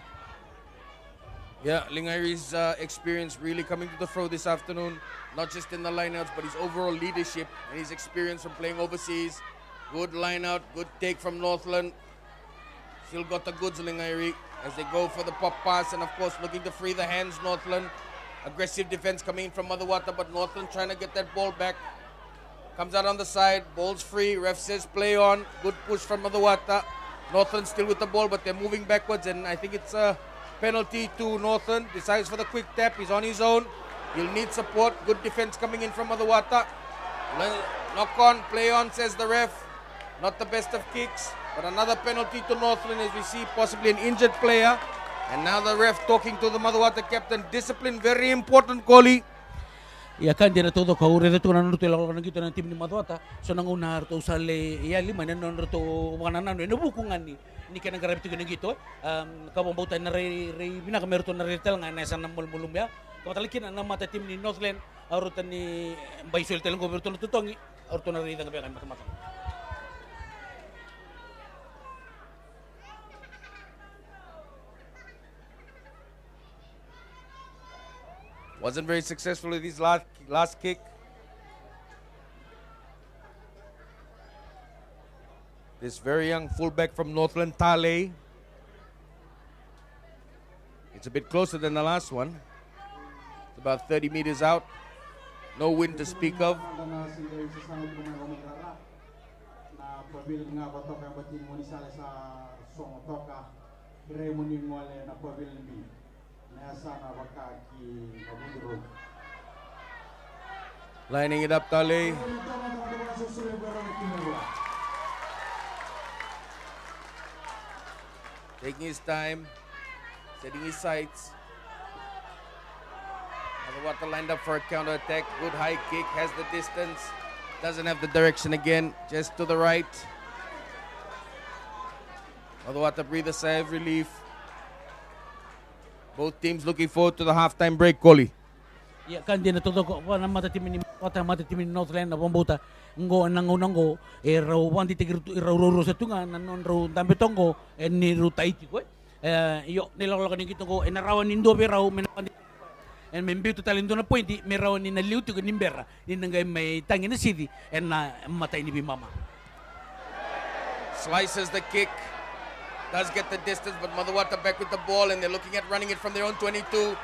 Yeah, Lingairi's uh, experience really coming to the fore this afternoon, not just in the lineouts, but his overall leadership and his experience from playing overseas. Good lineout, good take from Northland. Still got the goods, Lingairi, as they go for the pop pass, and of course looking to free the hands, Northland. Aggressive defense coming in from Macuata, but Northland trying to get that ball back. Comes out on the side, ball's free, ref says play on. Good push from Macuata. Northland still with the ball, but they're moving backwards, and I think it's a penalty to Northland. Decides for the quick tap. He's on his own. He'll need support. Good defense coming in from Macuata. Knock on, play on, says the ref. Not the best of kicks, but another penalty to Northland as we see possibly an injured player. And now the ref talking to the Macuata captain. Discipline, very important, Kohli. Ya kan dia todo ka ure de tunan ruto la kan gitu na tim ni madwata so nang una ruto sale ya lima na non ruto wana nano no bukungan ni. Ni kana garab tigo gitu um ka bombo ta na re re bina ka merto na retel nga na san mul mulum ya ka talikin na mata tim ni Northland. Arutan ni baisol tel go merto tutongi aruto na re da kan mata mata Wasn't very successful with his last, last kick. This very young fullback from Northland, Tale. It's a bit closer than the last one. It's about 30 meters out. No wind to speak of. Lining it up, Tale. Taking his time, setting his sights. Macuata lined up for a counter attack. Good high kick, has the distance. Doesn't have the direction again, just to the right. Macuata breathe a sigh of relief. Both teams looking forward to the halftime break, Koli. Ya kan dia todo ko wa na mata tim ni mata mata tim ni Northland na bombuta. Ngo nango nango. Eh, e raw wanti tigir raw ro ro sa tunga nanon raw tambe tongo e ni rutaiti ko eh yo nilolo kan gitu ko e eh, narawan nindo be raw men en men bitu talento na pointi me raw ni na liuti ko nimbera ni nangay may tangi na city en na mata ni bi mama Slices the kick. Does get the distance, but Macuata back with the ball, and they're looking at running it from their own 22.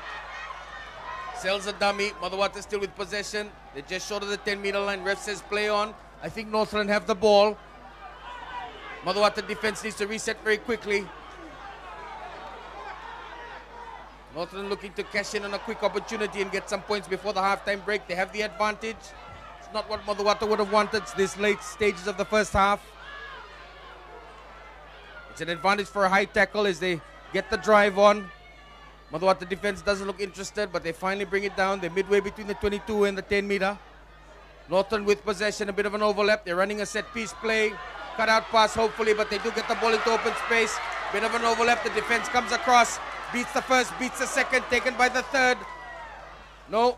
Sells a dummy. Macuata still with possession. They're just short of the 10 meter line. Ref says play on. I think Northland have the ball. Macuata defense needs to reset very quickly. Northland looking to cash in on a quick opportunity and get some points before the halftime break. They have the advantage. It's not what Macuata would have wanted this late stages of the first half. It's an advantage for a high tackle as they get the drive on. Macuata defense doesn't look interested, but they finally bring it down. They're midway between the 22 and the 10 meter. Norton with possession, a bit of an overlap. They're running a set piece play. Cut out pass, hopefully, but they do get the ball into open space. Bit of an overlap. The defense comes across, beats the first, beats the second, taken by the third. No.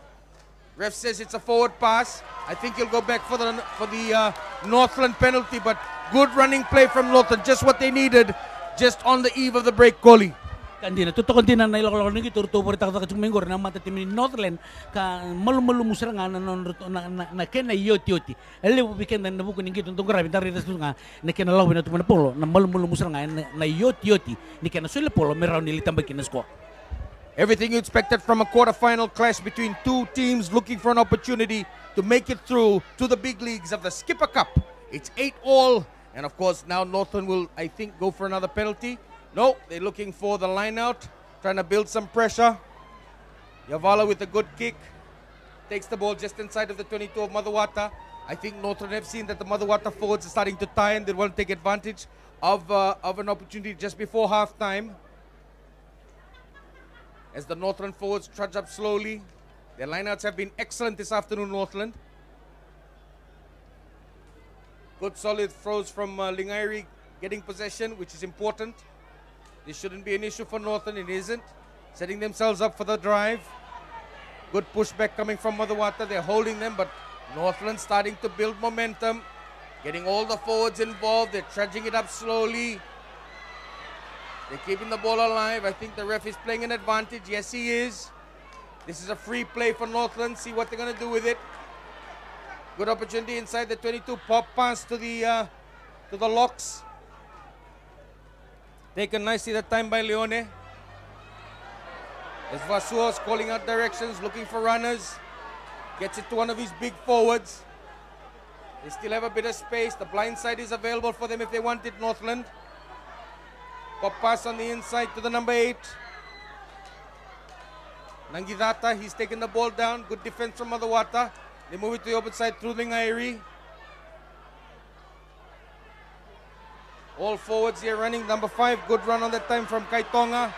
Ref says it's a forward pass. I think he'll go back for the for the uh, Northland penalty, but good running play from Northland, just what they needed, just on the eve of the break, Kohli. Kandina, tuto kontina na ilo kolong ngi turto por tak tak minggu na mata tim Northland ka malu malu musranga na non na na na kena yoti yoti. Ele bu bikin na buku ngi tuntung grabe tari das nga na kena lawo na tumana polo na malu malu musranga na na yoti yoti ni kena sule polo merau ni litamba kina sko. Everything you expected from a quarterfinal clash between two teams looking for an opportunity to make it through to the big leagues of the Skipper Cup. It's 8 all, and of course, now Northland will, I think, go for another penalty. No, they're looking for the line out, trying to build some pressure. Yavala with a good kick. Takes the ball just inside of the 22 of Macuata. I think Northland have seen that the Macuata forwards are starting to tie and they want to take advantage of, uh, of an opportunity just before halftime. As the Northland forwards trudge up slowly. Their lineouts have been excellent this afternoon, Northland. Good solid throws from uh, Lingairi getting possession, which is important. This shouldn't be an issue for Northland, it isn't. Setting themselves up for the drive. Good pushback coming from Macuata. They're holding them, but Northland starting to build momentum. Getting all the forwards involved. They're trudging it up slowly. They're keeping the ball alive. I think the ref is playing an advantage. Yes, he is. This is a free play for Northland. See what they're going to do with it. Good opportunity inside the 22. Pop pass to the uh, to the locks. Taken nicely that time by Leone. As Vasuos calling out directions, looking for runners. Gets it to one of his big forwards. They still have a bit of space. The blind side is available for them if they want it, Northland. Pop pass on the inside to the number eight. Nangidata, he's taking the ball down. Good defense from Macuata. They move it to the open side through Lingairi. All forwards here running. Number five, good run on that time from Kaitonga.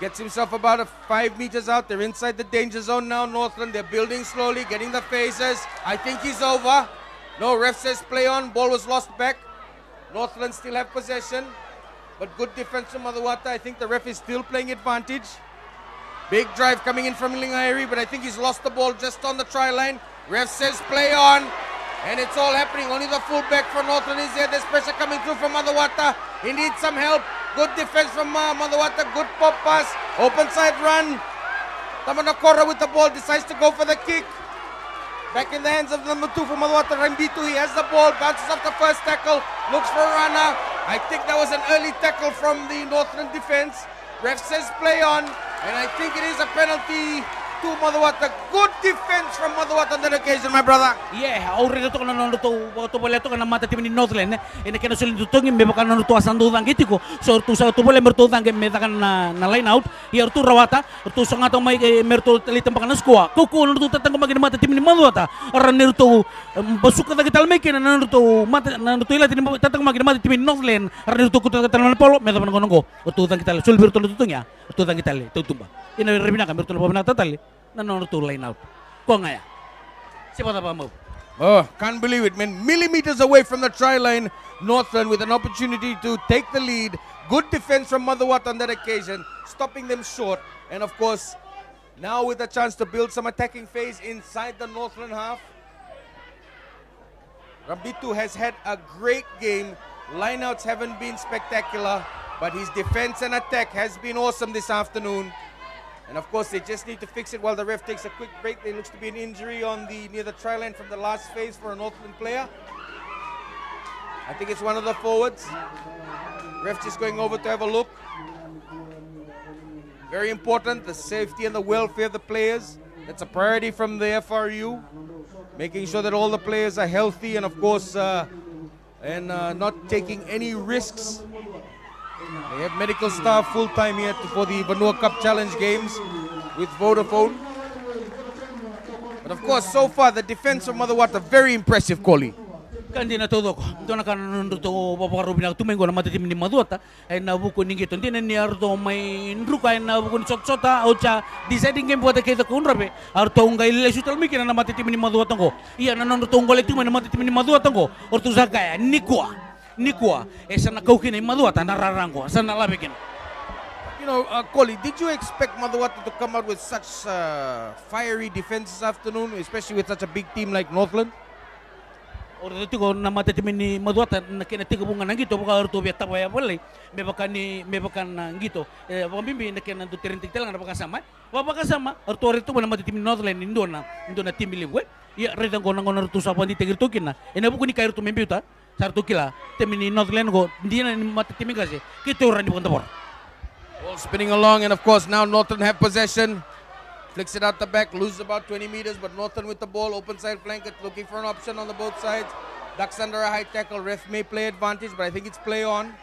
Gets himself about five meters out. They're inside the danger zone now, Northland. They're building slowly, getting the phases. I think he's over. No, ref says play on. Ball was lost back. Northland still have possession. But good defense from Macuata. I think the ref is still playing advantage. Big drive coming in from Lingairi, but I think he's lost the ball just on the try line. Ref says play on. And it's all happening. Only the fullback for Northland is there. There's pressure coming through from Macuata. He needs some help. Good defense from uh, Macuata. Good pop pass. Open side run. Tamanakora with the ball decides to go for the kick. Back in the hands of number two for Macuata. Rambitu, he has the ball. Bounces off the first tackle. Looks for a runner. I think that was an early tackle from the Northland defense. Ref says play on. And I think it is a penalty to Macuata. Good defense from Macuata on that occasion, my brother. Yeah, already to kana nono to to bole to kana mata tim ni Northland eh. eh, ene kana sul tutongi me baka nono to asandu dang gitiko so tu sa to bole merto dang me dakan na na line out. Ya tu rawata tu sanga to mai eh, merto litam baka na squad ko ko nono to tatang magin mata tim ni Madawata aran nero to um, basuka da gital me kena to mata nono to ila tin tatang magin mata tim ni Northland. Aran nero to ko tatang na polo me dakan ngono go tu dang gital sul virtual tutongi ya. Tu dang gital to tumba ina rebina ka virtual pamana tatali na nono to line out ko ngaya tak mau? Oh, can't believe it, man. Millimeters away from the try line, Northland with an opportunity to take the lead. Good defense from Macuata on that occasion, stopping them short. And of course, now with a chance to build some attacking phase inside the Northland half. Rambitu has had a great game. Lineouts haven't been spectacular, but his defense and attack has been awesome this afternoon. And of course, they just need to fix it while the ref takes a quick break. There looks to be an injury on the near the try line from the last phase for a Northland player. I think it's one of the forwards. Ref just going over to have a look. Very important, the safety and the welfare of the players. That's a priority from the FRU. Making sure that all the players are healthy and, of course, uh, and uh, not taking any risks they have medical staff full time here for the Vanua Cup Challenge games with Vodafone. But of course, so far the defense of Macuata very impressive, Koli. Kandi na todo ko. Ito na kanan to papakarobi na tumengo na matatim ni maduata ay nabuko ningi to. Hindi na ni arto may nruka ay nabuko ni sot-sota o cha deciding game buat kita kun rabe. Arto ungai le sutal mikina na matatim ni maduata ko. Iya na non to ungai tu na matatim ni maduata ko. Orto sa kaya nikwa. Nikwa. Esa na kaukin ni maduata nararangko. Sa nalabikin. You know, uh, Koli, did you expect Macuata to come out with such uh, fiery defense this afternoon, especially with such a big team like Northland? Ora tiko na mata timi ni maduata na kena tiga bunga na ngito baka arto biya tapa ya boleh. Me baka ni me baka na ngito eh pambimbi na kena tu terintik telang na baka sama wa baka sama arto arto na mata timi Northland indo na indo na timi lingwe ya reda ngona ngona arto sa pandi tegir tokin na ena buku ni kair tu membiuta sarto kila timi ni Northland go ndi na ni mata timi kasi kito ora ni bunda bor Ball spinning along, and of course now Northern have possession. Flicks it out the back, loses about 20 meters, but Northern with the ball, open side flank, looking for an option on the both sides. Ducks under a high tackle. Ref may play advantage, but I think it's play on.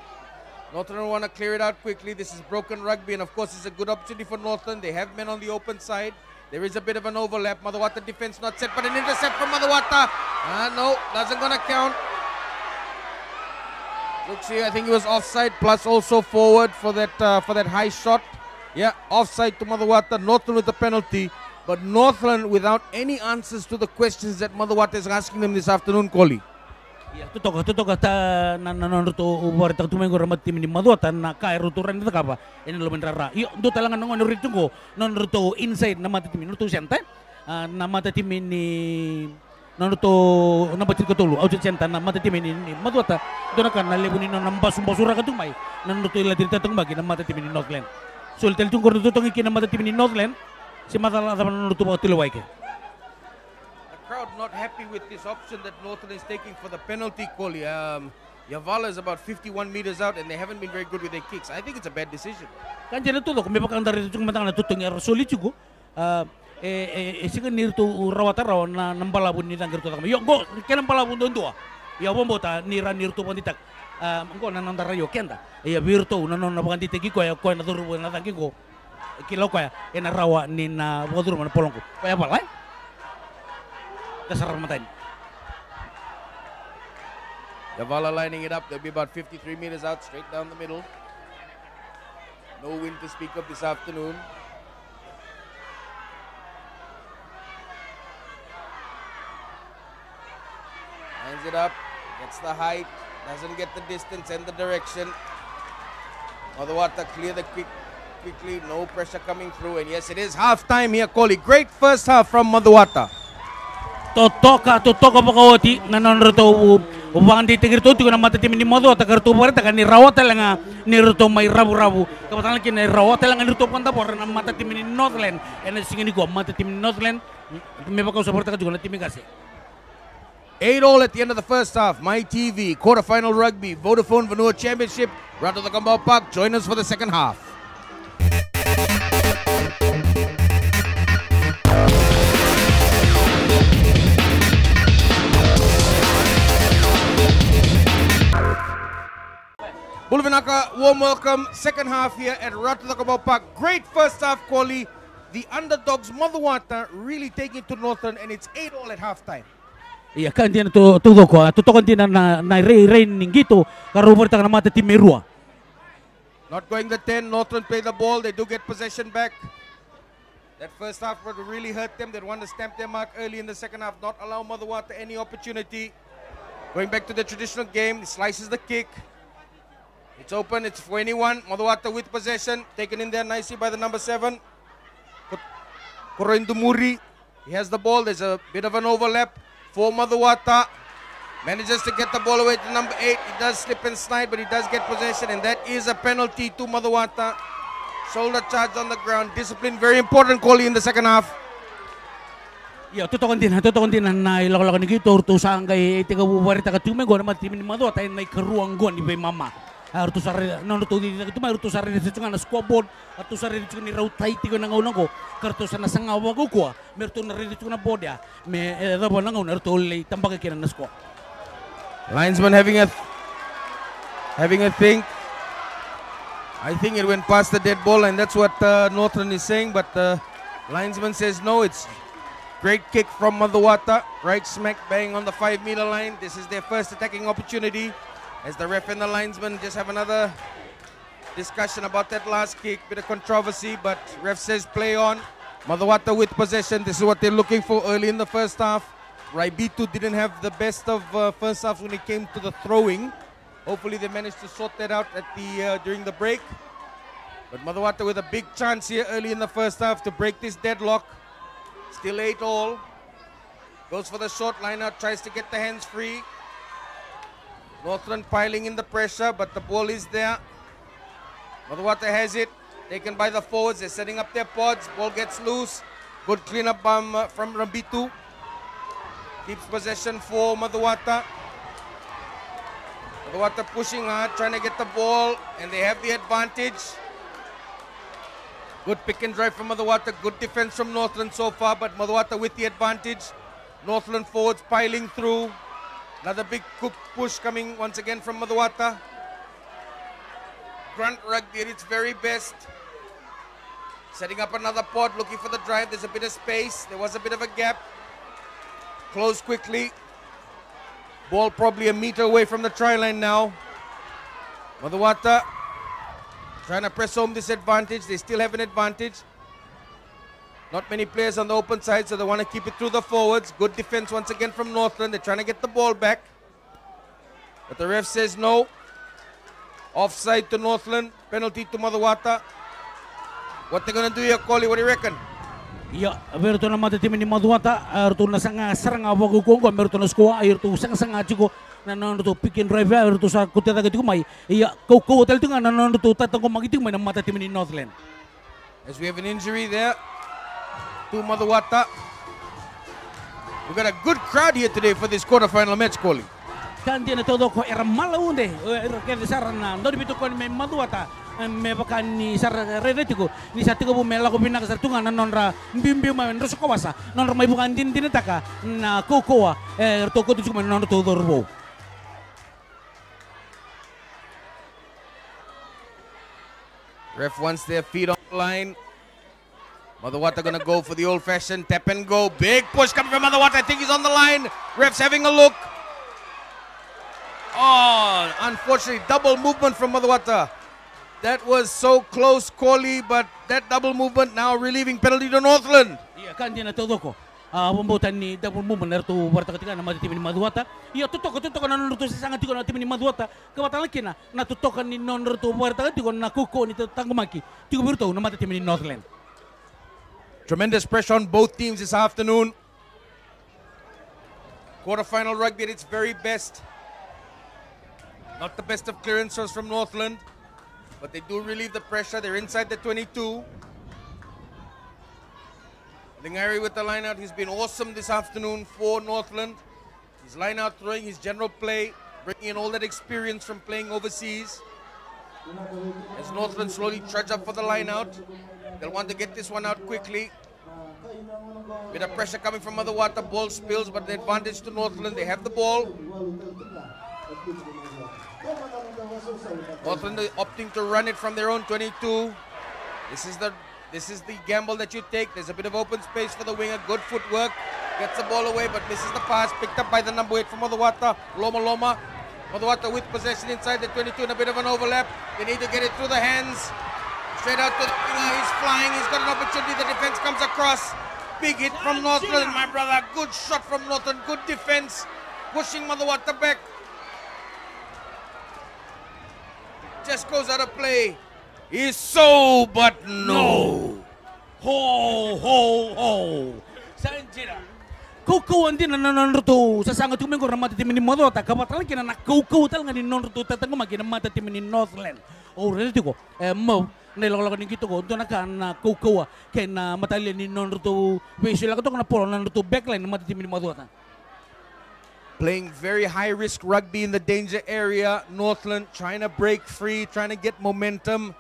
Northern want to clear it out quickly. This is broken rugby, and of course, it's a good opportunity for Northern. They have men on the open side. There is a bit of an overlap. Macuata defense not set, but an intercept from Macuata. Ah, no, doesn't gonna count. Looks here, I think it was offside plus also forward for that uh, for that high shot. Yeah, offside to Macuata. Northland with the penalty, but Northland without any answers to the questions that Macuata is asking them this afternoon, Koli. Ya, tutoka tutoka ta na na na ruto ubar ramat tim ni maduata na ka ruto ran ta kapa ini lo menrara yo do talangan ngon ruto go non ruto inside na mata tim ruto senta na mata tim ni na ruto na batit ko tulu au senta na mata tim ni maduata do na kan na lebuni no namba sumba sura ka tumai na ruto ila dirita tung bagi na mata tim ni Northland sul tel tung ko ruto tung iki na mata tim ni Northland si mata la ta ruto ba tulu waike The crowd not happy with this option that Northern is taking for the penalty, Koli. Um, Yavala is about 51 meters out, and they haven't been very good with their kicks. I think it's a bad decision. kan jadi tuh may pakandar ito yung matang na tutong yung sulit juga eh eh sigan nir tu rawata raw na nambala pun ni tangger tu yo go kenang pala pun doon ya bombo ta nira nir tu pun ditak uh, ko na nandara yo kenda ya virtu na non na pakan ditegi ko ya ko na turu na tangi ko kilaw ko ya ena rawa ni na bodur man polong ko kaya pala eh dasar matan Yavala lining it up. They'll be about 53 meters out, straight down the middle. No wind to speak of this afternoon. Lines it up, gets the height, doesn't get the distance and the direction. Macuata clear the quick quickly, no pressure coming through. And yes, it is half time here, Kohli. Great first half from Macuata. totoka totoka pakawati na non rito upang di tigir to na mata timin ni modo ta kartu pare ta ni rawata lang ni rito may rabu rabu kapatan lagi ni rawata lang ni rito panta por na mata Northland and singin ko mata timin Northland may bakaw suporta ka juga na timin kasi 8 all at the end of the first half. Mai TV, quarterfinal rugby, Vodafone Vanua Championship, Ratu Cakobau Park. Join us for the second half. Bulavinaka, warm welcome. Second half here at Cakobau Park. Great first half, Koli. The underdogs, Macuata, really taking it to Northern, and it's 8 all at halftime. Iya kan dia to tudo ko to to dia na na rei rei ningito karubar ta na mata timirua Not going the 10, Northern play the ball. They do get possession back. That first half would really hurt them. They want to stamp their mark early in the second half, not allow Macuata any opportunity. Going back to the traditional game, slices the kick. It's open, it's for anyone. Macuata with possession, taken in there nicely by the number seven. Korindumuri. He has the ball. There's a bit of an overlap for Macuata. Manages to get the ball away to number eight. He does slip and slide, but he does get possession, and that is a penalty to Macuata. Shoulder charge on the ground. Discipline very important, Kohli, in the second half. Iya, tutokan din, tutokan din na ilakalakan ni Kito, urto sa kay tiga buwari taga tume gona mati min mado tayo na ikaruang gon ibe mama. Urto di taga tume urto sa rin sa nga na squabod, urto sa rin ni raw tay tigo na ngaunang ko, karto sa nasangawa ko ko, merto na rin na bodya, me eh. Linesman having a having a think. I think it went past the dead ball, and that's what uh, Northern is saying. But the linesman says no. It's great kick from Macuata, right smack bang on the five meter line. This is their first attacking opportunity. As the ref and the linesman just have another discussion about that last kick, bit of controversy, but ref says play on. Macuata with possession. This is what they're looking for early in the first half. Raibitu didn't have the best of uh, first half when it came to the throwing. Hopefully they managed to sort that out at the uh, during the break. But Macuata with a big chance here early in the first half to break this deadlock. Still 8 all. Goes for the short line out, tries to get the hands free. Northland piling in the pressure, but the ball is there. Macuata has it. Taken by the forwards. They're setting up their pods. Ball gets loose. Good cleanup um, uh, from Rambitu. Keeps possession for Macuata. Macuata pushing hard, trying to get the ball, and they have the advantage. Good pick and drive from Macuata. Good defense from Northland so far, but Macuata with the advantage. Northland forwards piling through. Another big push coming once again from Macuata. Grant rugby at its very best. Setting up another pod, looking for the drive. There's a bit of space. There was a bit of a gap. Close quickly. Ball probably a meter away from the try line now. Macuata trying to press home this advantage. They still have an advantage. Not many players on the open side, so they want to keep it through the forwards. Good defense once again from Northland. They're trying to get the ball back. But the ref says no. Offside to Northland. Penalty to Macuata. What they going to do here, Coley? What do you reckon? Ya, berto na mata timin ni Maduata, erto na sanga saranga wago kongo, berto na skoa, erto sanga sanga chiko, na non to pick and drive, erto sa kuteta gati kumai, iya kau kau hotel tunga na non to tatang ko magiting may na mata timin ni Northland. As we have an injury there to Macuata. We've got a good crowd here today for this quarterfinal match, Coley. Kandi na todo ko era malaunde, era kaya saran na, ndo bito ko ni may Maduata, me baka ni sar redetiko, ni sa tigo bu mela ko pinaka sa tunga na non ra mbimbi ma ndo ko basa, non ra may bukan din din taka na kokoa, erto ko tu cuma non to dorbo. Ref wants their feet on the line. Macuata gonna go for the old-fashioned tap and go. Big push coming from Macuata. I think he's on the line. Ref's having a look. Oh, unfortunately, double movement from Macuata. That was so close, Kohli, but that double movement now relieving penalty to Northland. Iya kan dia na todo ko. Ah, pembuatan ni mu benar tu warta ketika nama tim ni Maduata. Iya tutok tutok kan non tu sangat tiga tim ni Maduata. Kebatalan kena na tutok kan ni non tu warta ketika na kuko ni tanggung maki. Tiga biru nama tim ni Northland. Tremendous pressure on both teams this afternoon. Quarterfinal rugby at its very best. Not the best of clearances from Northland, but they do relieve the pressure. They're inside the 22. Lingairi with the line out. He's been awesome this afternoon for Northland. His line out throwing, his general play, bringing in all that experience from playing overseas. As Northland slowly trudge up for the line out, they'll want to get this one out quickly. Bit of pressure coming from Macuata, ball spills, but the advantage to Northland. They have the ball. Northland opting to run it from their own 22. This is the this is the gamble that you take. There's a bit of open space for the winger. Good footwork. Gets the ball away, but misses the pass. Picked up by the number eight from Macuata. Loma Loma. Macuata with possession inside the 22 and a bit of an overlap. They need to get it through the hands. Straight out to the winger. He's flying. He's got an opportunity. The defense comes across. Big hit from Northland, my brother. Good shot from Northland. Good defense. Pushing Macuata back. Just goes out of play. He's so, but no. Ho ho ho. Sanjira. Kau kau andi na non tu sa sangat tu mengko ramata tim ni Maduata. Kebatalan kena nak kau kau tal ngani non tu tatang maki na mata tim ni Northland. Oh. Eh lo ni tu backline mata. Playing very high risk rugby in the danger area. Northland trying to break free, trying to get momentum.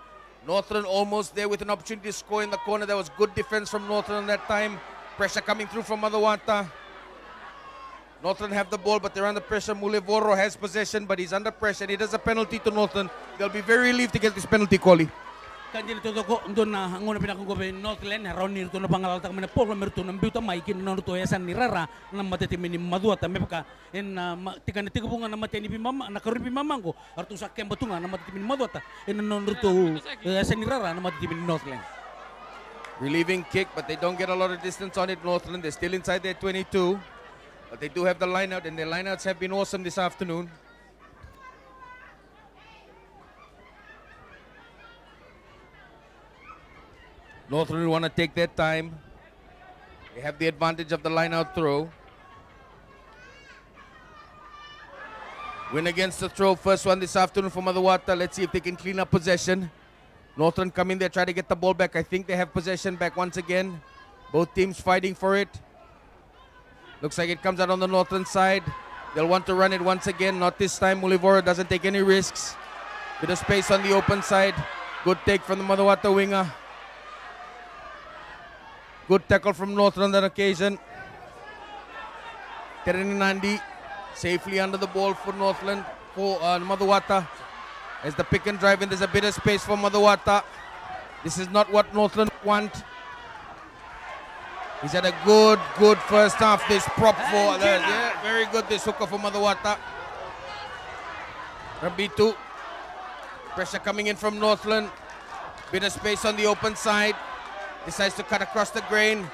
Northland almost there with an opportunity to score in the corner. There was good defense from Northland that time. Pressure coming through from Macuata. Northland have the ball, but they're under pressure. Mulevoro has possession, but he's under pressure. And it is a penalty to Northland. They'll be very relieved to get this penalty, Coley. Kanjil to ko untuk na ngona pina ko be Northland ron ni to na pangalal ta mena polo merto na biuta mai kin no to yasan ni rara na mate timi ni madua ta mepaka en ah, na bunga na mate ni mama na karupi mamango artu sa kem batunga na mate timi ni madua ta en no to yasan ni rara na mate timi ni Northland. Relieving kick, but they don't get a lot of distance on it. Northland, they're still inside their 22. But they do have the lineout, and their lineouts have been awesome this afternoon. Northern want to take their time. They have the advantage of the lineout throw. Win against the throw. First one this afternoon for Macuata. Let's see if they can clean up possession. Northern come in there, try to get the ball back. I think they have possession back once again. Both teams fighting for it. Looks like it comes out on the Northland side. They'll want to run it once again. Not this time. Mulivora doesn't take any risks. Bit of space on the open side. Good take from the Macuata winger. Good tackle from Northland on that occasion. Tereni Nandi safely under the ball for Northland for uh, Macuata. As the pick and drive and there's a bit of space for Macuata. This is not what Northland want. He's had a good, good first half. This prop for, yeah, very good. This hooker for Macuata. Rabitu. Pressure coming in from Northland. Bit of space on the open side. Decides to cut across the grain.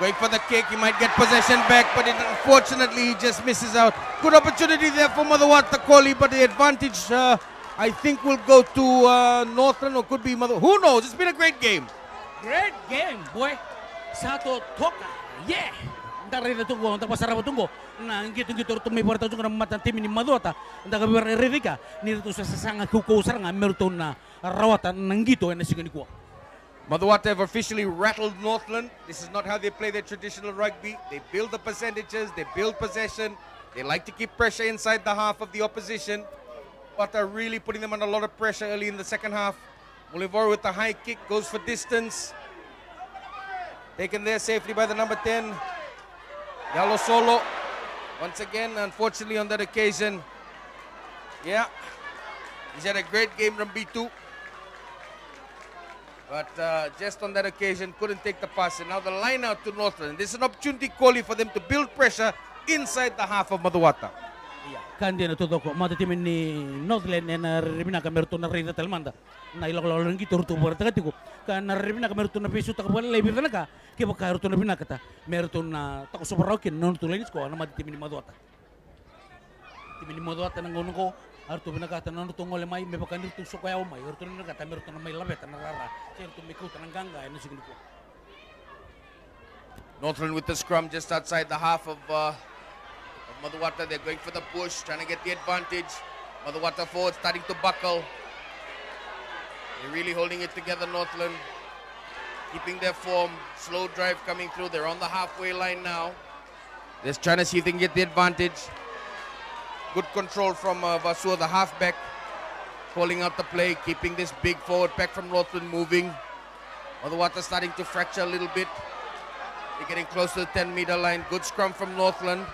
Going for the kick. He might get possession back, but it, unfortunately he just misses out. Good opportunity there for Macuata Kohli, but the advantage uh, I think will go to uh, Northland or could be Mother. Who knows? It's been a great game. Great game, boy. Satu toka. Yeah. Ntar rida tunggu, ntar pasar apa tunggu. Nah, gitu gitu tu may porta tunggu mata tim ni madota. Ntar kabar rida ni tu sa sanga kuko saranga merto na rawatan nang gitu na sigani. Macuata have officially rattled Northland. This is not how they play their traditional rugby. They build the percentages, they build possession. They like to keep pressure inside the half of the opposition. But they're really putting them under a lot of pressure early in the second half. Mulivor with the high kick goes for distance. Taken there safely by the number 10. Yalo Solo. Once again, unfortunately on that occasion. Yeah. He's had a great game from B2. But uh, just on that occasion, couldn't take the pass. And now the line out to Northland. This is an opportunity, Kohli, for them to build pressure inside the half of Macuata. Kandi na todo ko mata ni Northland ka na ni madota. Tim ni ngono ko Artu bina kata mai. Tu mai. Artu kata. Northland with the scrum just outside the half of, uh, Macuata. They're going for the push, trying to get the advantage. Macuata forward starting to buckle. They're really holding it together, Northland. Keeping their form. Slow drive coming through. They're on the halfway line now. Just trying to see if they can get the advantage. Good control from uh, Vasua, the halfback. Calling out the play, keeping this big forward pack from Northland moving. Macuata starting to fracture a little bit. They're getting close to the 10 meter line. Good scrum from Northland.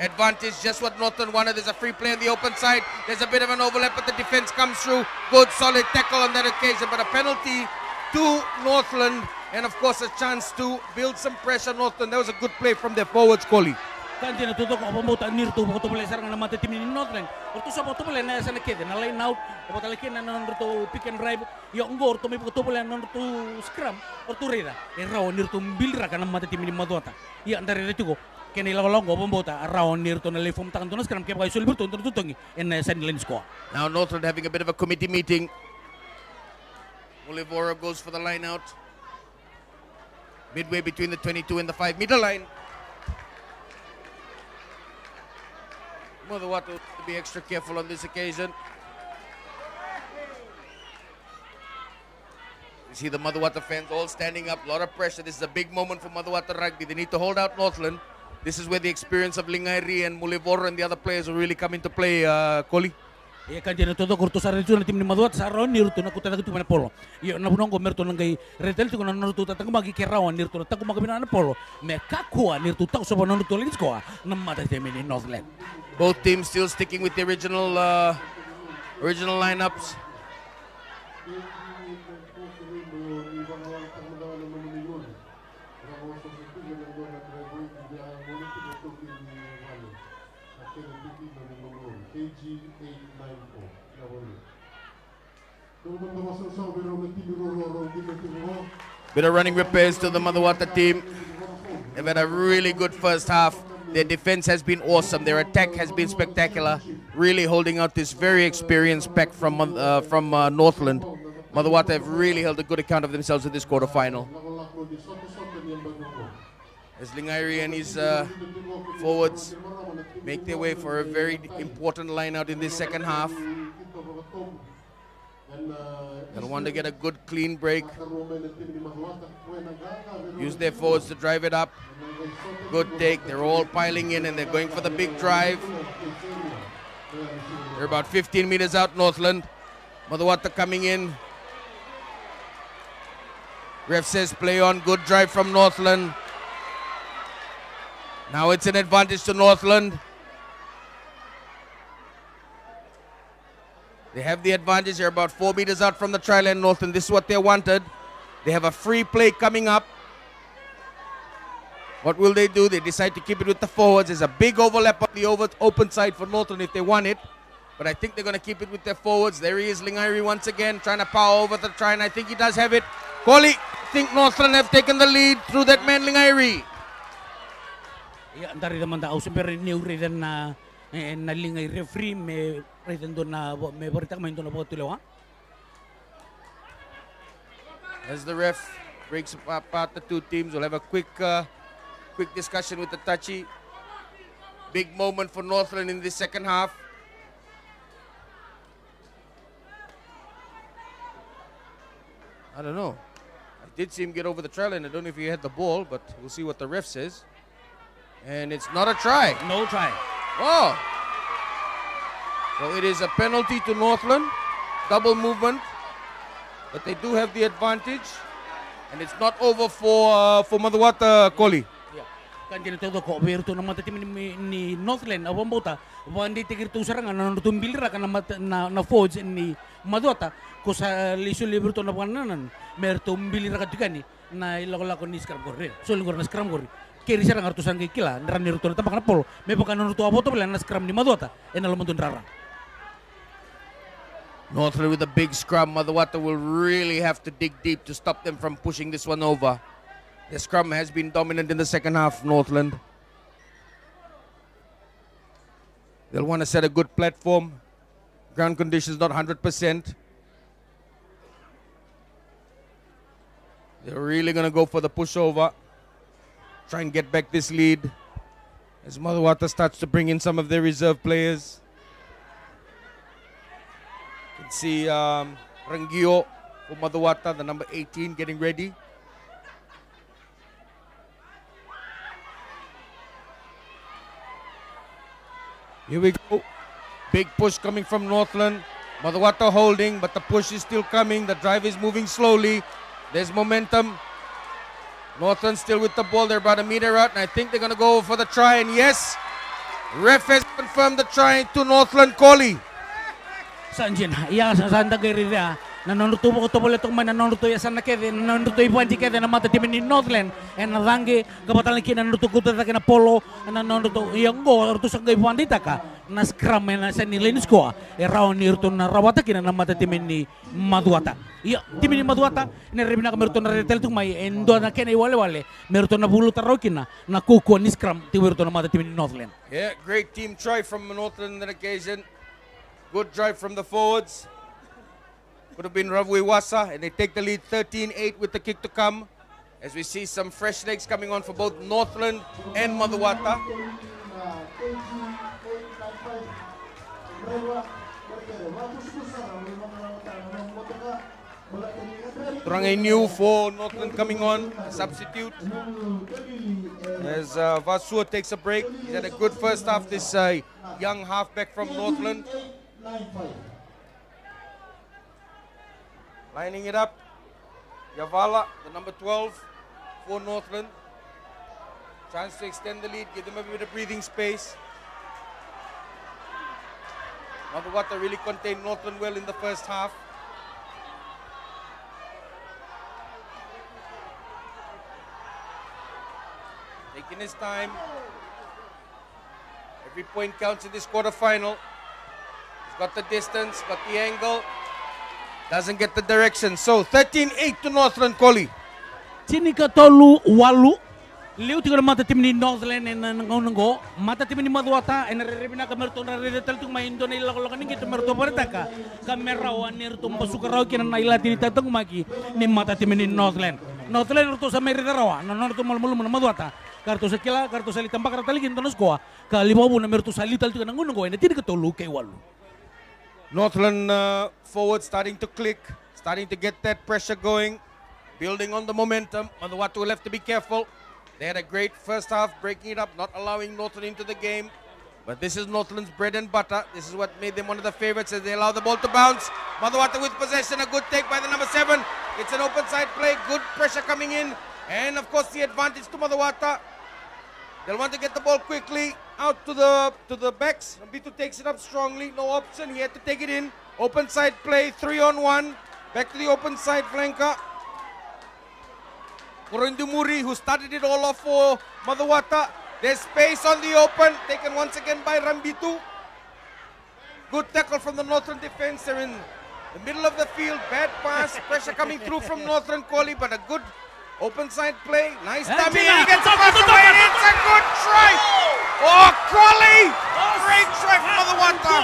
Advantage, just what Northland wanted. There's a free play on the open side. There's a bit of an overlap, but the defense comes through. Good, solid tackle on that occasion, but a penalty to Northland. And of course, a chance to build some pressure. Northland, that was a good play from their forwards, Kohli. Kandi na todo ko pamuta nirto ko to pala sarang tim ni Northland. Orto sa to pala na sa nakede na line out. O pala kin na non to pick and drive. Yo ngor to may to pala non to scrum or to reda. E raw nirto bilra ka na mata tim ni Madota. Ya andare retu ko. Kena ila longo. Now Northland having a bit of a committee meeting. Olivora goes for the line out. Midway between the 22 and the 5 meter line. Macuata to be extra careful on this occasion. You see the Macuata fans all standing up, a lot of pressure. This is a big moment for Macuata rugby. They need to hold out Northland. This is where the experience of Lingairi and Mulivora and the other players will really come into play, uh, Kohli. Iya kan jadi todo kurto sa retu na tim ni maduat sa ron nirto na kuta na mana polo. Iyo na bunong ko merto nang gay retel tiko na nurto tatang magi kerawan nirto na tago magabina na polo. Me kakua nirto tak so bonon nurto linis ko na mata tim ni Northland. Both teams still sticking with the original uh, original lineups. Bit of running repairs to the Macuata team. They've had a really good first half. Their defense has been awesome. Their attack has been spectacular. Really holding out this very experienced pack from uh, from uh, Northland. Macuata have really held a good account of themselves in this quarterfinal. As Lingairi and his uh, forwards make their way for a very important line out in this second half. Uh, They'll want to get a good clean break. Use their forwards to drive it up. Good take. They're all piling in and they're going for the big drive. They're about 15 meters out, Northland. Macuata coming in. Ref says play on. Good drive from Northland. Now it's an advantage to Northland. They have the advantage. They're about four meters out from the try line, Northland. This is what they wanted. They have a free play coming up. What will they do? They decide to keep it with the forwards. There's a big overlap on the over open side for Northland if they want it. But I think they're going to keep it with their forwards. There he is, Lingairi once again, trying to power over the try, and I think he does have it. Kohli, think Northland have taken the lead through that man, ni uridan na eh, nalingay referee me do na me berita main do na boto lewa. As the ref breaks apart the two teams, we'll have a quick, uh, quick discussion with the touchy. Big moment for Northland in the second half. I don't know. I did see him get over the trail, and I don't know if he had the ball, but we'll see what the ref says. And it's not a try. No try. Oh. So it is a penalty to Northland. Double movement. But they do have the advantage. And it's not over for uh, for Macuata Kohli. Ya. Kan jadi todo ko berto na mata tim ni, ni Northland abang bota. Wandi tigir tu serangan na nutumbil ra kana na na forge ni Macuata ko sa lisu liberto na pananan. Merto mbili ra katikani na ilako lako ni scrum gorre. So lingor na scrum gorre. Kiri serang artusan kay kila ndran ni ruto na tapak na polo. Me pakan nutu aboto bela na scrum ni Macuata. En alam mundun rara. Northland with a big scrum. Macuata will really have to dig deep to stop them from pushing this one over. The scrum has been dominant in the second half, Northland. They'll want to set a good platform. Ground conditions not 100%. They're really going to go for the pushover. Try and get back this lead. As Macuata starts to bring in some of their reserve players. You can see um, Rangio for Macuata, the number 18, getting ready. Here we go. Big push coming from Northland. Macuata holding, but the push is still coming. The drive is moving slowly. There's momentum. Northland still with the ball. They're about a meter out, and I think they're going to go for the try. And yes, ref has confirmed the try to Northland Kohli. Sanjin, iya sa sanda gari Να νονρτώ εγώ το πολέ το κουμπάι, να νονρτώ για σαν να κέδι, να νονρτώ υπό έντσι κέδι, να μάτε τι μείνει νόδλεν. Ένα δάγκη, καπατάλλη και να νονρτώ κούτε δάγκη, ένα πόλο, να νονρτώ γιονγκό, να νονρτώ σαν υπό αντίτακα. Να σκράμε ένα σαν ηλίνη σκόα. Εράω νύρτω να ραβάτα και να μάτε τι μείνει μαδουάτα. Τι μείνει μαδουάτα, είναι ρεμινά με ρωτώ να ρετέλ του μαϊ, ε, εντό να κένει βάλε βάλε, με ρωτώ να βούλου τα ρόκινα, να κούκου αν ίσκραμ τι ρωτώ να μάτε τι μείνει νόδλεν. Yeah, great team try from Northland on that occasion. Good drive from the forwards. Have been Ravui Wasa, and they take the lead 13-8 with the kick to come. As we see some fresh legs coming on for both Northland and Macuata. Turangay new for Northland coming on, a substitute. As uh, Vasua takes a break. He's had a good first half, this uh, young halfback from Northland. Lining it up. Yavala, the number 12 for Northland. Chance to extend the lead, give them a bit of breathing space. Macuata really contained Northland well in the first half. Taking his time. Every point counts in this quarterfinal. He's got the distance, got the angle. Doesn't get the direction. So 13-8 to Northland Kohli. Sini ka tolu walu. Liu tiga mata tim ni Northland en ngau nanggo. Mata tim ni Macuata en rebina ka merto na redetal tung main do nila ko kan gitu merto parta ka. Kamera wanir tum pasuka raw kinan na ila tini tatong maki ni mata tim ni Northland. Northland to sa meri rawa. Na norto mal mulum na Macuata. kartu sekila kartu sali tambah kartu lagi tanos koa kali mau na mertu sali tal tu nangun koa ini tidak ketolu kay walu Northland uh, forward starting to click, starting to get that pressure going, building on the momentum. Macuata will have to be careful. They had a great first half, breaking it up, not allowing Northland into the game. But this is Northland's bread and butter. This is what made them one of the favorites as they allow the ball to bounce. Macuata with possession, a good take by the number seven. It's an open side play, good pressure coming in. And of course the advantage to Macuata. They'll want to get the ball quickly out to the to the backs. Bitu takes it up strongly. No option. He had to take it in. Open side play. Three on one. Back to the open side flanker. Kurundumuri, who started it all off for Macuata. There's space on the open. Taken once again by Rambitu. Good tackle from the Northern defense. They're in the middle of the field. Bad pass. Pressure coming through from Northern Kohli, but a good open side play. Nice And dummy. He gets across the way. top, and top, It's a good try. Oh, Crawley. Great try from Macuata.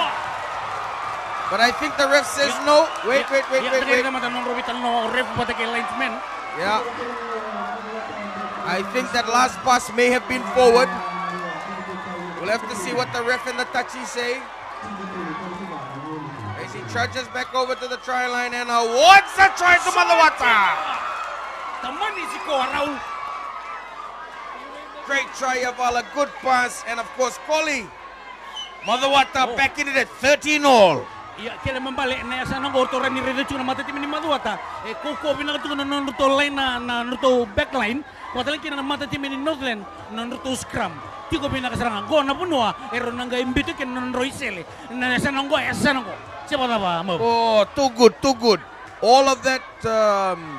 But I think the ref says no. Wait, wait, wait, wait, wait. naman tanong Robitan no ref pati kay linesman. Yeah. I think that last pass may have been forward. We'll have to see what the ref and the touchy say. As he trudges back over to the try line and awards the try to Macuata. Taman ni si Koaraw. Great try, Yavala. Good pass. And of course, Kohli. Macuata Oh. back in it at 13 all. Ya, kaya membalik na sa nang orto rin ni Redo Chuna mata timin ni Macuata. Eh, kuko binang tu na nuto line na na nuto backline. Patalang kina na mata timin ni Northland na nuto scrum. Tiko pinakaserangan. Go na punua. Ero nang ga imbito kin non Roisele. Na sa nang go esa nang go. Siapa na ba mo? Oh, too good, too good. All of that um,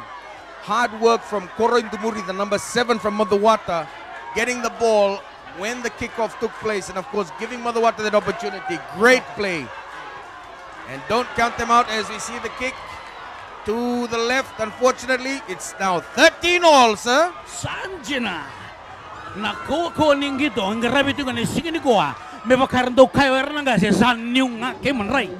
hard work from Koro Indumuri, the number seven from Macuata, getting the ball when the kickoff took place, and of course giving Macuata that opportunity. Great play. And don't count them out as we see the kick to the left. Unfortunately, it's now 13 all, sir. Sanjina. Nako ko ning gitu. Ang grabe tu kan ni ko daw kayo era nga sa sanyong nga kay manray.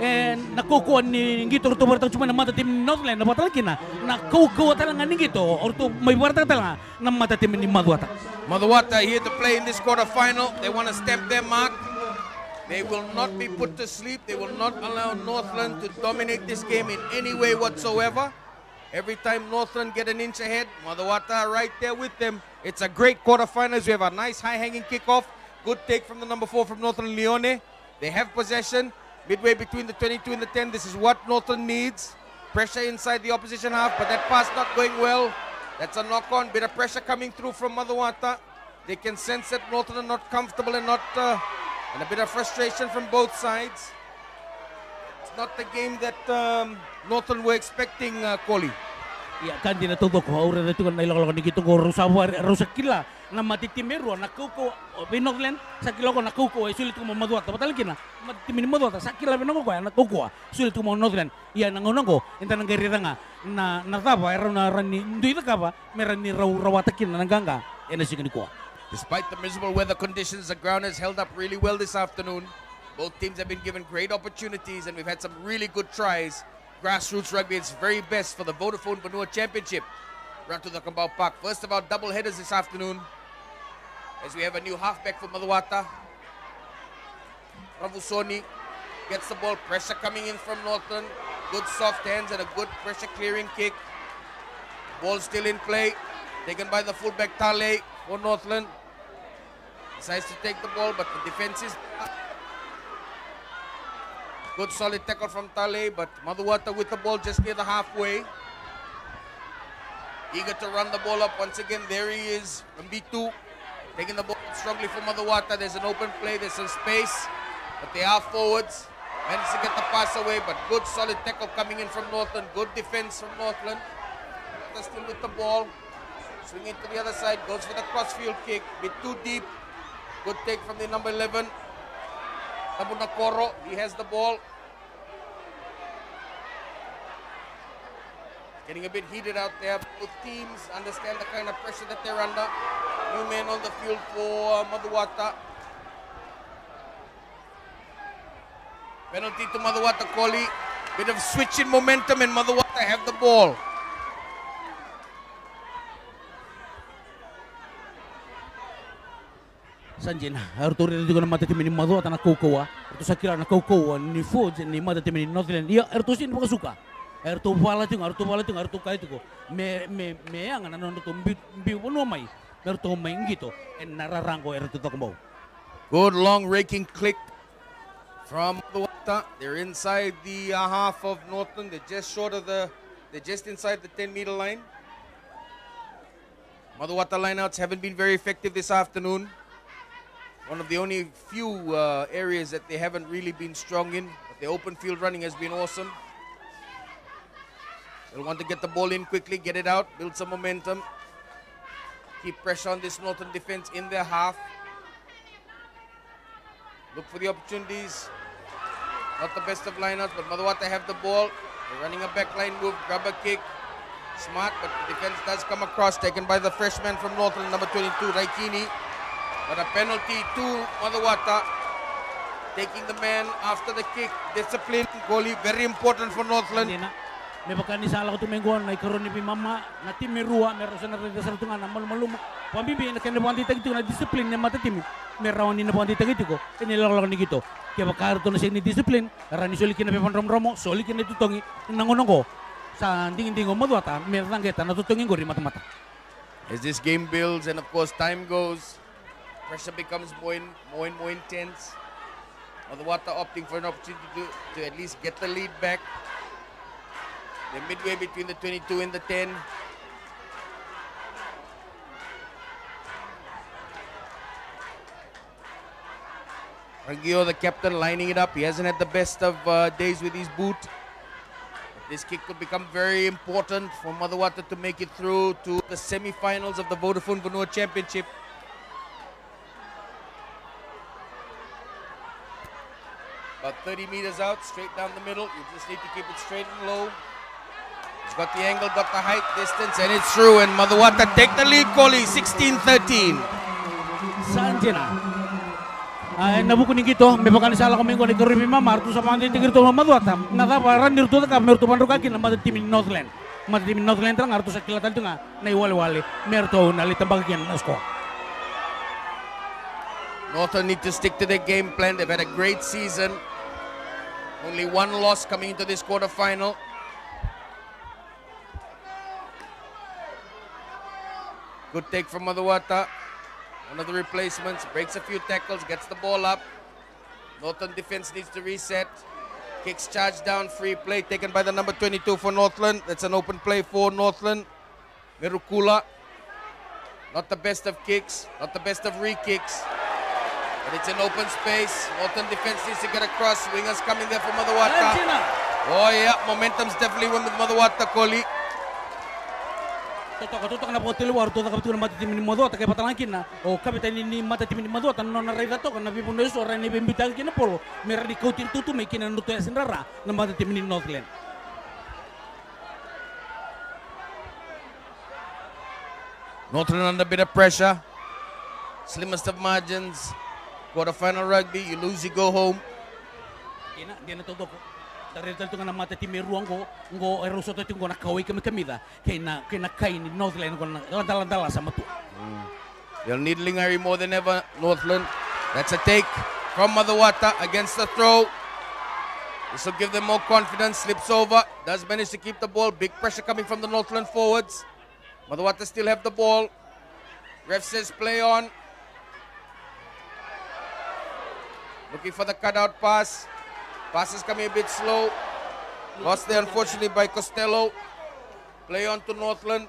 Eh nakukuha ni gitu orto bertang cuma na mata tim Northland na batal kina. Nakukuha talaga ni gitu orto may barta talaga na mata tim ni Macuata. Macuata here to play in this quarterfinal. They want to stamp their mark. They will not be put to sleep. They will not allow Northland to dominate this game in any way whatsoever. Every time Northland get an inch ahead, Macuata right there with them. It's a great quarterfinals. We have a nice high-hanging kickoff. Good take from the number four from Northland Leone. They have possession midway between the 22 and the 10. This is what Northland needs. Pressure inside the opposition half, but that pass not going well. That's a knock-on. Bit of pressure coming through from Macuata. They can sense that Northland are not comfortable and not, uh, and a bit of frustration from both sides. It's not the game that um, Northland were expecting, uh, Kohli. Ya kan din natuto ko aura na tu kan nailok ni gitu ko rusawa rusakila na matitimeru nakuko Northland sa kilo ko nakuko ay sulit ko mo Madwata batal kina? Matitimin Madwata sa kila binong ko nakuko sulit ko mo Northland ya nangunang ko inta nang garira nga na nataba era na rani ndui ka ba meran ni raw rawatakin na nanganga ena sigani ko Despite the miserable weather conditions, the ground has held up really well this afternoon. Both teams have been given great opportunities, and we've had some really good tries. Grassroots rugby is very best for the Vodafone Vanua Championship. Run to the Cakobau Park. First of our double headers this afternoon, as we have a new halfback for Macuata. Ravusoni gets the ball, pressure coming in from Northland. Good soft hands and a good pressure clearing kick. Ball still in play. Taken by the fullback Tale for Northland. Decides to take the ball, but the defense is good solid tackle from Tale, but Macuata with the ball just near the halfway. Eager to run the ball up once again. There he is, Mbitu, taking the ball strongly for Macuata. There's an open play, there's some space, but they are forwards. Managed to get the pass away, but good solid tackle coming in from Northland. Good defense from Northland. They're still with the ball. Swing it to the other side, goes for the crossfield kick, bit too deep. Good take from the number 11. Tabunakoro, he has the ball. Getting a bit heated out there. Both teams understand the kind of pressure that they're under. New men on the field for uh, Macuata. Penalty to Macuata Kohli. Bit of switch in momentum and Macuata have the ball. Sanjin, harto rin dito na mata timi ni Madua na Kokoa. Harto sa kila na Kokoa ni Foj ni mata timi ni Northland. Iya, harto sin baka suka. Harto pala ting, harto pala ting, harto kahit ko. Me me me ang ano to mbi mbi wono mai. Harto mai ngito. En nararango harto to kumbaw. Good long raking click from Macuata. They're inside the uh, half of Northland. They're just short of the, they're just inside the 10 meter line. Macuata lineouts haven't been very effective this afternoon. One of the only few uh, areas that they haven't really been strong in. But the open field running has been awesome. They'll want to get the ball in quickly, get it out, build some momentum. Keep pressure on this Northern defense in their half. Look for the opportunities. Not the best of lineouts, but Macuata have the ball. They're running a backline move, grab a kick. Smart, but the defense does come across, taken by the freshman from Northland, number 22, Raikini. But a penalty to Madhuwata. Taking the man after the kick. Discipline, goalie, very important for Northland. Na. May baka ni sala ko tumengguan na ikaroon ni Pimama na tim merua meron sa narida sa tunga na malum pambibi na kena buanti tagito na disiplin na mata tim meron ni na buanti tagito ko inilalak ni gito kaya to na siya ni disiplin rani soli kina pepan rom romo soli kina tutongi nangunong ko sa dingin dingo madwata meron kita na tutongin ko rin mata-mata As this game builds and of course time goes, pressure becomes more and more, and more intense. Macuata opting for an opportunity to, to at least get the lead back. They're midway between the 22 and the 10. Rangio, the captain, lining it up. He hasn't had the best of uh, days with his boot. This kick could become very important for Macuata to make it through to the semi-finals of the Vodafone Vanua Championship. About 30 meters out, straight down the middle. You just need to keep it straight and low. He's got the angle, got the height, distance, and it's through. And Macuata take the lead, Kohli, 16-13. Sanjena. Ay nabuko ni gito, may baka ni sala kami ko ni Gary Mama, marto sa mga tigir to mamadwata. Na tapa ran dirto ka merto panro ka kin mata tim Northland. Mata tim Northland trang arto sa kilatan to nga na iwali-wali. Merto na litambag kin na sko. Northern need to stick to their game plan. They've had a great season. Only one loss coming into this quarterfinal. Good take from Macuata. One of the replacements. Breaks a few tackles, gets the ball up. Northern defense needs to reset. Kicks charge down, free play taken by the number 22 for Northland. That's an open play for Northland. Mirukula. Not the best of kicks, not the best of re-kicks. But it's an open space. Northern defense needs to get across. Wingers coming there for. Sanjena. Oh yeah, momentum's definitely with Macuata, Kohli. Totok totok na po tilu war to kapit na mata tim ni modota kay patalangkin na o oh, kapit ni ni mata tim ni modota no na reda to kan na bipuno so ran ni bimbitag kin polo mera di kautin tutu may kinan nuto ya sinrara na mata tim ni Northland. Northern under a bit of pressure. Slimmest of margins. Quarterfinal rugby, you lose, you go home. Kina, di na todo. Dari tal tunga na mata ti meruang eh, ko, ngo eh, eruso to tungo na kaway kami kamida, kay na kay na kay ni Northland ko na landala sa matu. Mm. They'll need Lingairi more than ever, Northland. That's a take from Macuata against the throw. This will give them more confidence. Slips over. Does manage to keep the ball. Big pressure coming from the Northland forwards. Macuata still have the ball. Ref says play on. Looking for the cutout pass. Pass is coming a bit slow. Lost there, unfortunately, by Costello. Play on to Northland.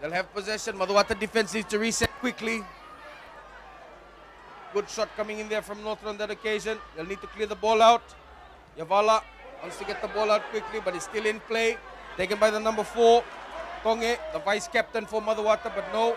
They'll have possession. Macuata defense needs to reset quickly. Good shot coming in there from Northland on that occasion. They'll need to clear the ball out. Yavala wants to get the ball out quickly, but it's still in play. Taken by the number four, Tonge, the vice captain for Macuata, but no.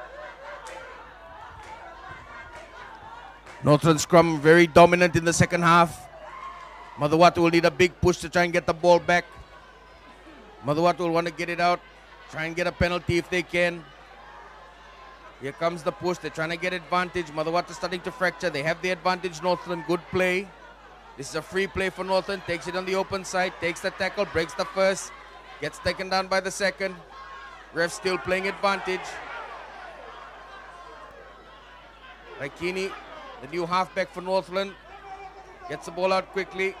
Northern scrum very dominant in the second half. Macuata will need a big push to try and get the ball back. Macuata will want to get it out, try and get a penalty if they can. Here comes the push. They're trying to get advantage. Macuata starting to fracture. They have the advantage, Northland. Good play. This is a free play for Northland. Takes it on the open side. Takes the tackle. Breaks the first. Gets taken down by the second. Ref still playing advantage. Raikini, the new halfback for Northland, gets the ball out quickly.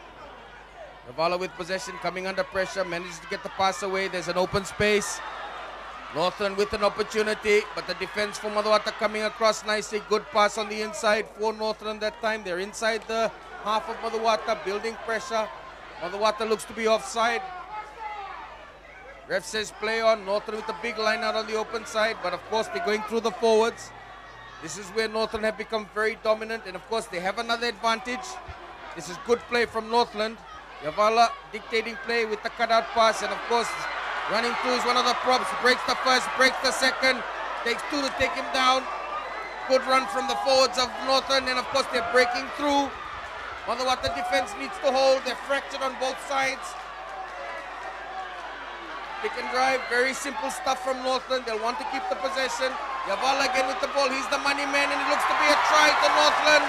Navala with possession, coming under pressure, manages to get the pass away. There's an open space. Northland with an opportunity, but the defense for Macuata coming across nicely. Good pass on the inside for Northland that time. They're inside the half of Macuata, building pressure. Macuata looks to be offside. Ref says play on. Northland with a big line out on the open side, but of course they're going through the forwards. This is where Northland have become very dominant, and of course they have another advantage. This is good play from Northland. Yavala dictating play with the cutout pass, and of course running through is one of the props. Breaks the first, breaks the second, takes two to take him down. Good run from the forwards of Northland, and of course they're breaking through. What defense needs to hold. They're fractured on both sides. Pick and drive, very simple stuff from Northland. They'll want to keep the possession. Yavala again with the ball. He's the money man, and it looks to be a try to Northland.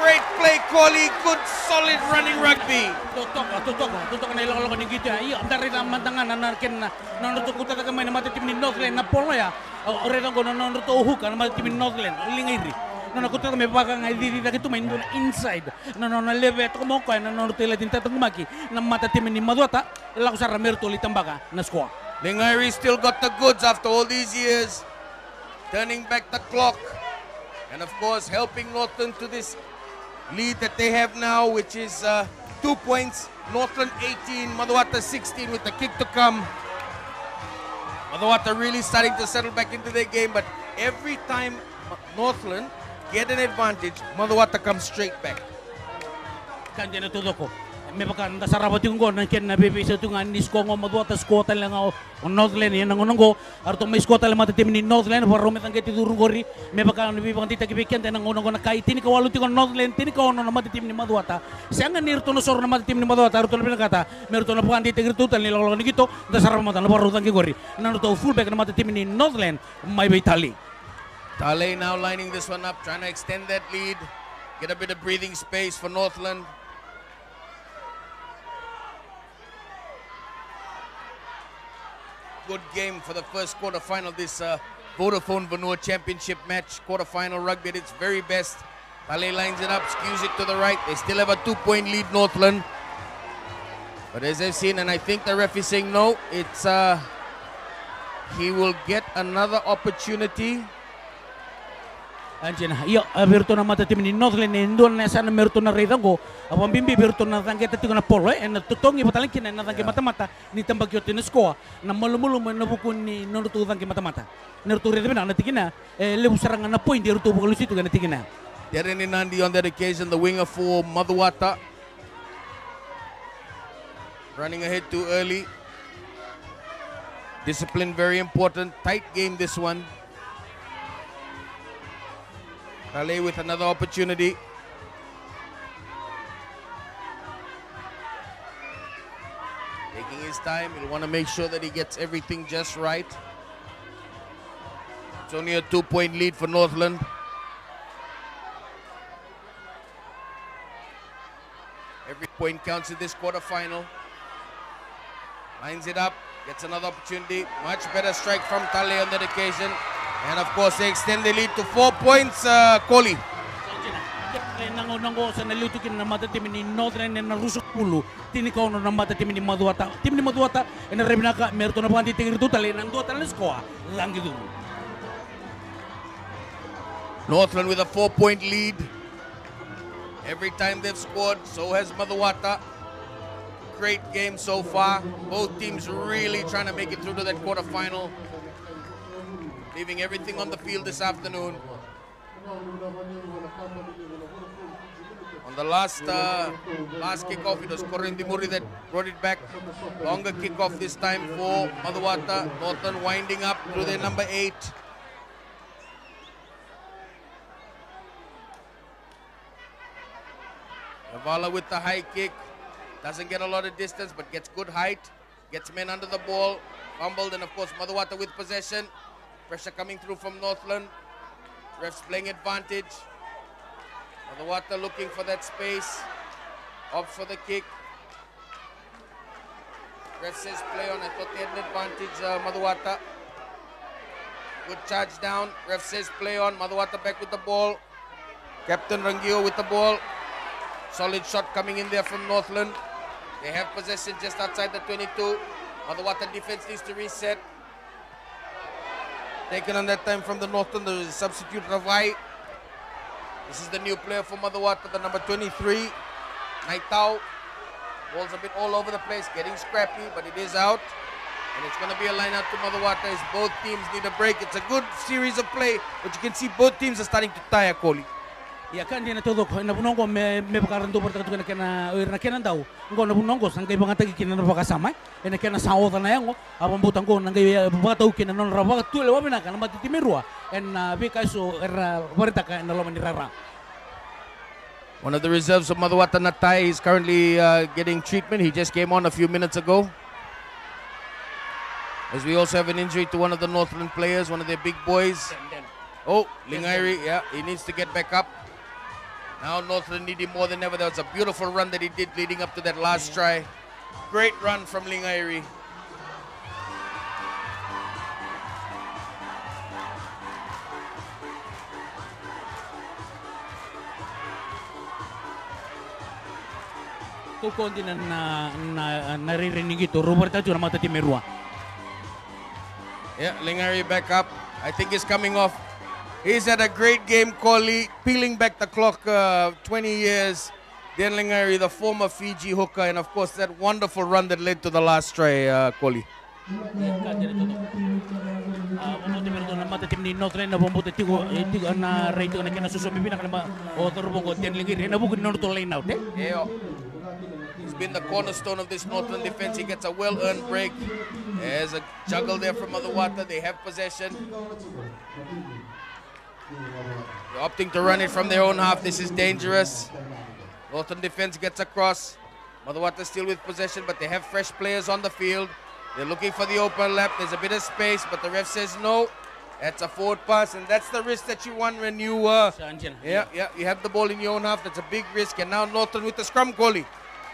Great play, Coley. Good, solid running rugby. Tutok, tutok, tutok na ilang lokon gitu ya. Iya, dari na mantangan na narkin na nono to kuta taga may na mati tim ni Northland na polo ya. Ore na gono nono to huka na mati tim ni Northland. Lingiri. Nono kuta may baka nga diri na gitu main doon inside. Nono na leve to mo ko na nono tela tinta tong maki na mata tim ni Madwata. Laku sa ramerto litambaka na squad. Lingairi still got the goods after all these years. Turning back the clock. And of course, helping Northland to this lead that they have now, which is uh, two points. Northland 18, Macuata 16 with the kick to come. Macuata really starting to settle back into their game, but every time Northland get an advantage, Macuata comes straight back. Tudo ko. May baka nda sarabot yung go nang ken na bibi sa tunga ni sko ngo madwa ta sko tal nga o Northland yan nang go arto may sko tal mata tim ni Northland para rumet ang geti durung gori. May baka ni bibi tita kibiken tan nang ngo na kai. Tini ka walu tingon Northland tini ka ono na mata tim ni madwa ta siya nga nirto no sor na mata tim ni madwa ta arto na kata merto na bukan tita gitu tal ni lolo ni gitu nda sarabot mata na para rutang gori. Nang to full back na mata tim ni Northland may bay tali. Tale now lining this one up, trying to extend that lead, get a bit of breathing space for Northland. Good game for the first quarterfinal. This uh, Vodafone Vanua Championship match, quarterfinal rugby at its very best. Tale lines it up, skews it to the right. They still have a two-point lead, Northland. But as I've seen, and I think the ref is saying no, it's uh, he will get another opportunity. Anjena, iya berto na mata tim ni Northland ni ndon na sana merto na redango. Apang bimbi berto na tangke tati na polo eh na tutongi batalang kina na tangke mata mata ni tambak yo tinis ko na malumulu man na bukun ni nono tu tangke mata mata. Nerto redana na tikina eh lebu sarang na point dia tu bukul situ kana tikina. Darren Nandi on that occasion, the winger for Madhuwata. Running ahead too early. Discipline very important. Tight game this one. Kale with another opportunity. Taking his time. He'll want to make sure that he gets everything just right. It's only a two point lead for Northland. Every point counts in this quarterfinal. Lines it up, gets another opportunity. Much better strike from Tale on that occasion. And of course, they extend the lead to four points. Uh, Kohli. Nango nango sa mata ni Northland na mata Macuata. Macuata na rebinaka na tingir skoa. Northland with a four point lead. Every time they've scored, so has Macuata. Great game so far. Both teams really trying to make it through to that quarterfinal. Leaving everything on the field this afternoon. On the last uh, last kickoff, it was Corin Dimuri that brought it back. Longer kickoff this time for Macuata. Northern winding up to their number eight. Yavala with the high kick. Doesn't get a lot of distance, but gets good height. Gets men under the ball. Fumbled, and of course, Macuata with possession. Pressure coming through from Northland. Refs playing advantage. Macuata looking for that space. Up for the kick. Ref says play on. I thought they had an advantage, uh, Macuata. Good charge down. Ref says play on. Macuata back with the ball. Captain Rangio with the ball. Solid shot coming in there from Northland. They have possession just outside the 22. Macuata defense needs to reset. Taken on that time from the Northland, the substitute Ravai. This is the new player for Macuata, the number 23, Naitao. Ball's a bit all over the place, getting scrappy, but it is out. And it's going to be a line out to Macuata as both teams need a break. It's a good series of play, but you can see both teams are starting to tire, Kohli. Ya na todo na bunong me me pakaran do porta kana kana oir na kenan daw. Ngo na bunong ko sang kay bangata kina na pakasama. Ena kena ta na yango. Abang butang ko nang kay bangata u non tu le wabina kana mati timirua. En be kaso era porta ka na lo manirara. One of the reserves of Macuata Natai is currently uh, getting treatment. He just came on a few minutes ago. As we also have an injury to one of the Northland players, one of their big boys. Oh, Lingairi, yeah, he needs to get back up. Now Northland needed more than ever. That was a beautiful run that he did leading up to that last try. Great run from Lingairi. Ko ko din na na na naririnig ito. Roberta jura mata timirua. Yeah, Lingairi back up. I think he's coming off. He's had a great game, Kohli, peeling back the clock uh, 20 years. Dan Lingairi, the former Fiji hooker, and of course that wonderful run that led to the last try, uh, Kohli. Kan dia todo. Mo te merdo na mata tim ni Notre na bombo te tigo tigo na rate na kena susu bibina kana o torbo ko ten lingi na buku non to line out. Yeah. He's been the cornerstone of this Northland defense. He gets a well-earned break. There's a juggle there from Macuata. They have possession. They're opting to run it from their own half. This is dangerous. Northern defense gets across. Macuata still with possession, but they have fresh players on the field. They're looking for the open lap. There's a bit of space, but the ref says no. That's a forward pass, and that's the risk that you want when you, uh, yeah, yeah, you have the ball in your own half. That's a big risk. And now Northern with the scrum goalie.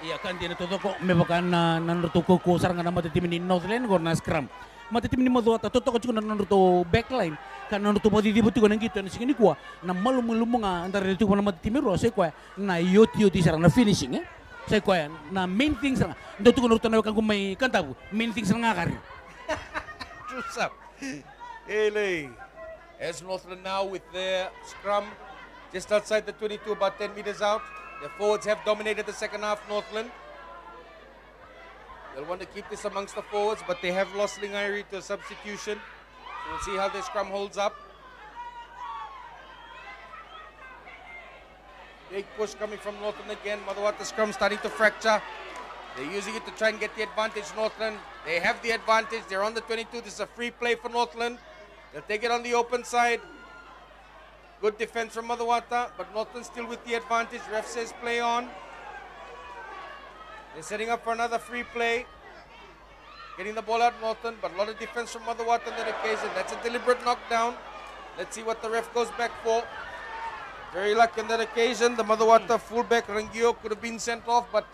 Iya kan dia todo ko me baka na nanuto ko ko sarang na mata tim ni Northland ko na scrum. Mata tim ni mo ta toto ko chuko na nanuto backline kan nanuto podi di buti ko nang gitu na singini ko na malum malum nga antara dito ko na mata tim ro sai ko na yoti yoti sarang na finishing eh. Sai ko na main thing sarang. Ndo to ko naruto na kan ko may kantabu. Main thing sarang nga kari. Truce up. Ele. As Northland now with their scrum just outside the 22, about 10 meters out. Their forwards have dominated the second half, Northland. They'll want to keep this amongst the forwards, but they have lost Lingairi to a substitution. So we'll see how their scrum holds up. Big push coming from Northland again. Macuata scrum starting to fracture. They're using it to try and get the advantage, Northland. They have the advantage. They're on the 22. This is a free play for Northland. They'll take it on the open side. Good defense from Macuata, but Northland still with the advantage. Ref says play on. They're setting up for another free play. Getting the ball out, Northland, but a lot of defense from Macuata on that occasion. That's a deliberate knockdown. Let's see what the ref goes back for. Very lucky on that occasion. The Macuata fullback Rangio could have been sent off, but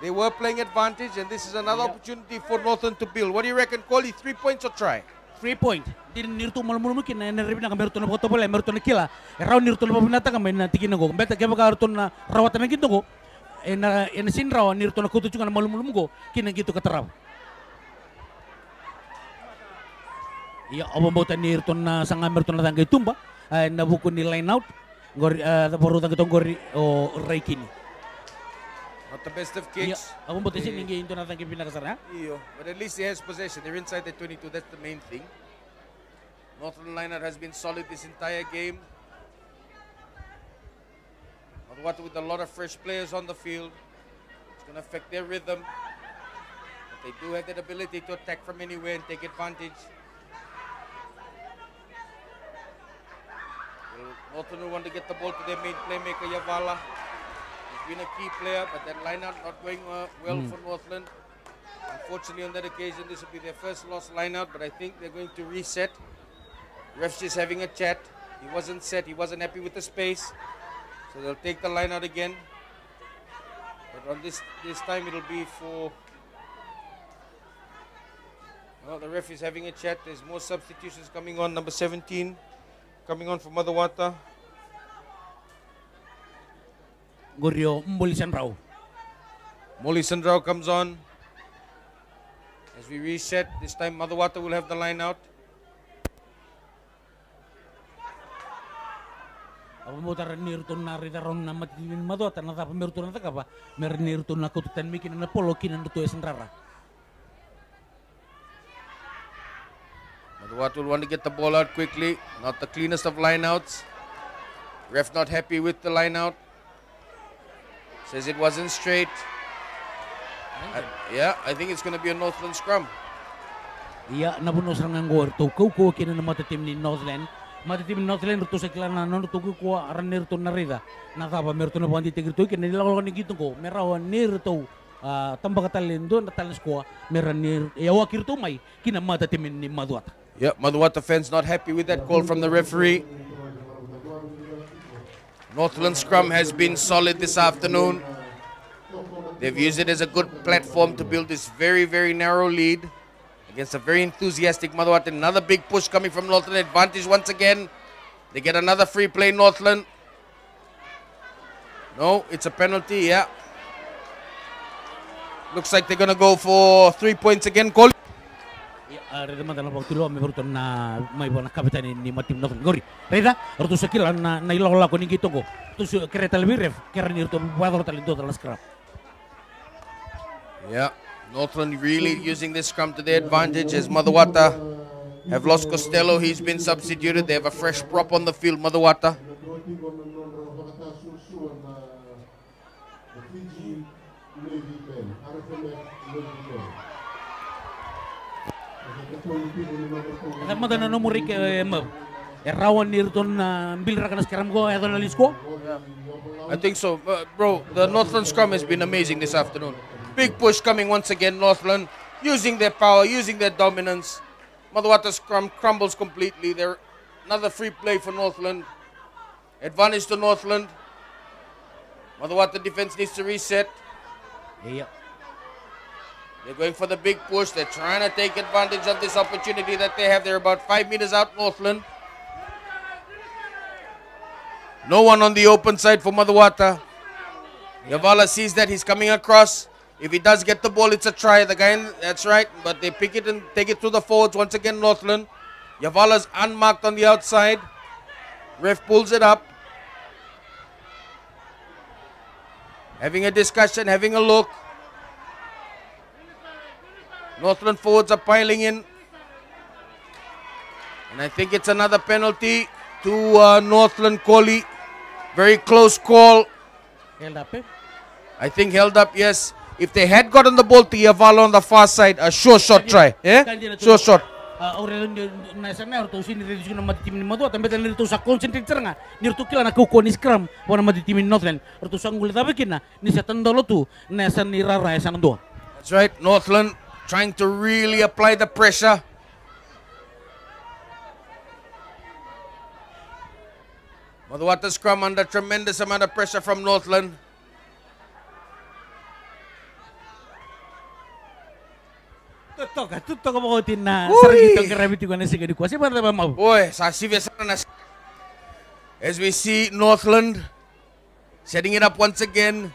they were playing advantage, and this is another Yep. opportunity for Northland to build. What do you reckon, Kohli? Three points or try? Three point. Di nirto mal mulu mungkin na naribi na kamerto na foto pala merto na kila. Eraw nirto na pabinata ka may natikin na ko. Beta kaya baka arto na rawatan na ko. Eh na en sin raw nirto na kuto chunga na malu mulu ko. Kina gitu kataraw. Iya, abang bautan nirto na sanga merto na tanggay tumba. Ay nabuko ni line out. Gori uh, poro tangga tong gori o raikini. Not the best of Iya, kicks. abang bautan sin Eh, ningi into na tanggay pinakasar ha. Iyo. But at least he has possession. They're inside the 22. That's the main thing. Northland lineup has been solid this entire game. Macuata with a lot of fresh players on the field. It's going to affect their rhythm. But they do have that ability to attack from anywhere and take advantage. Well, Northland want to get the ball to their main playmaker, Yavala. He's been a key player, but that lineout not going uh, well for Northland. Unfortunately, on that occasion, this will be their first lost lineout, but I think they're going to reset. Ref's just having a chat. He wasn't set, he wasn't happy with the space. So they'll take the line out again. But on this this time it'll be for well, the ref is having a chat. There's more substitutions coming on. Number 17 coming on for Macuata. Gorio Mboli Sanrao. Molly Sandrao comes on. As we reset, this time Macuata will have the line out. Macuata will want to get the ball out quickly. Not the cleanest of lineouts. Ref not happy with the lineout. Says it wasn't straight. I- yeah, I think it's going to be a Northland scrum. Iya nabunos rang ngor to kau ko kinan na matatim ni Northland. Matatim ni Northland to sa klana no to ko aran nirton na rida. Na tapa merton na bandi tigir to kinan nilalo ni gitu ko merawa nirto ah tamba katalin do na talas ko meran nir yawa kirto mai kinan matatim ni Macuata. Yeah, Macuata fans not happy with that call from the referee. Northland scrum has been solid this afternoon. They've used it as a good platform to build this very, very narrow lead against a very enthusiastic Macuata. Another big push coming from Northland. Advantage once again. They get another free play, Northland. No, it's a penalty, yeah. Looks like they're going to go for three points again. Call. Reda mata na tulo me berton na mai bona kapitan ni matim na gori. Reda orto sekila na na ilo la ko ni gitu ko. Tu su kereta lebih ref keren irto wador talento talas krap. Yeah, Northland really using this scrum to their advantage as Macuata have lost Costello. He's been substituted. They have a fresh prop on the field, Macuata. Nagdoti ko ng ng pakata susuan na the Fiji Navy men, RFMF Navy men. Kata mata na nomori ke em. Erawan nirton na bil rakana skram go edo na lisko. I think so. Uh, bro, the Northland scrum has been amazing this afternoon. Big push coming once again, Northland, using their power, using their dominance. Macuata scrum crumbles completely. They're another free play for Northland. Advantage to Northland. Macuata defense needs to reset. Iya. They're going for the big push. They're trying to take advantage of this opportunity that they have. They're about five meters out, Northland. No one on the open side for Macuata. Yavala sees that he's coming across. If he does get the ball, it's a try. The guy, that's right. But they pick it and take it to the forwards once again, Northland. Yavala's unmarked on the outside. Ref pulls it up. Having a discussion, having a look. Northland forwards are piling in. And I think it's another penalty to uh, Northland Kohli. Very close call. Held up eh. I think held up, yes. If they had gotten the ball to Yavala on the far side, a sure shot try. Yeah? Sure shot. Ah, ore na sana orto sini redis na matitim ni Macuata mbeta nirto sa concentrate nga. Nirto kila na kuko ni scrum wana matitim ni Northland. Orto sa ngul tabe kina ni sa tandolo tu na sa ni rara. That's right. Northland trying to really apply the pressure. Macuata scrum under tremendous amount of pressure from Northland. Tutok, tutok mo ko tin na Uy! sarang itong karabiti ko na sige di ko. Kasi ba ba mau? Boy, sasive sana na- As we see Northland setting it up once again.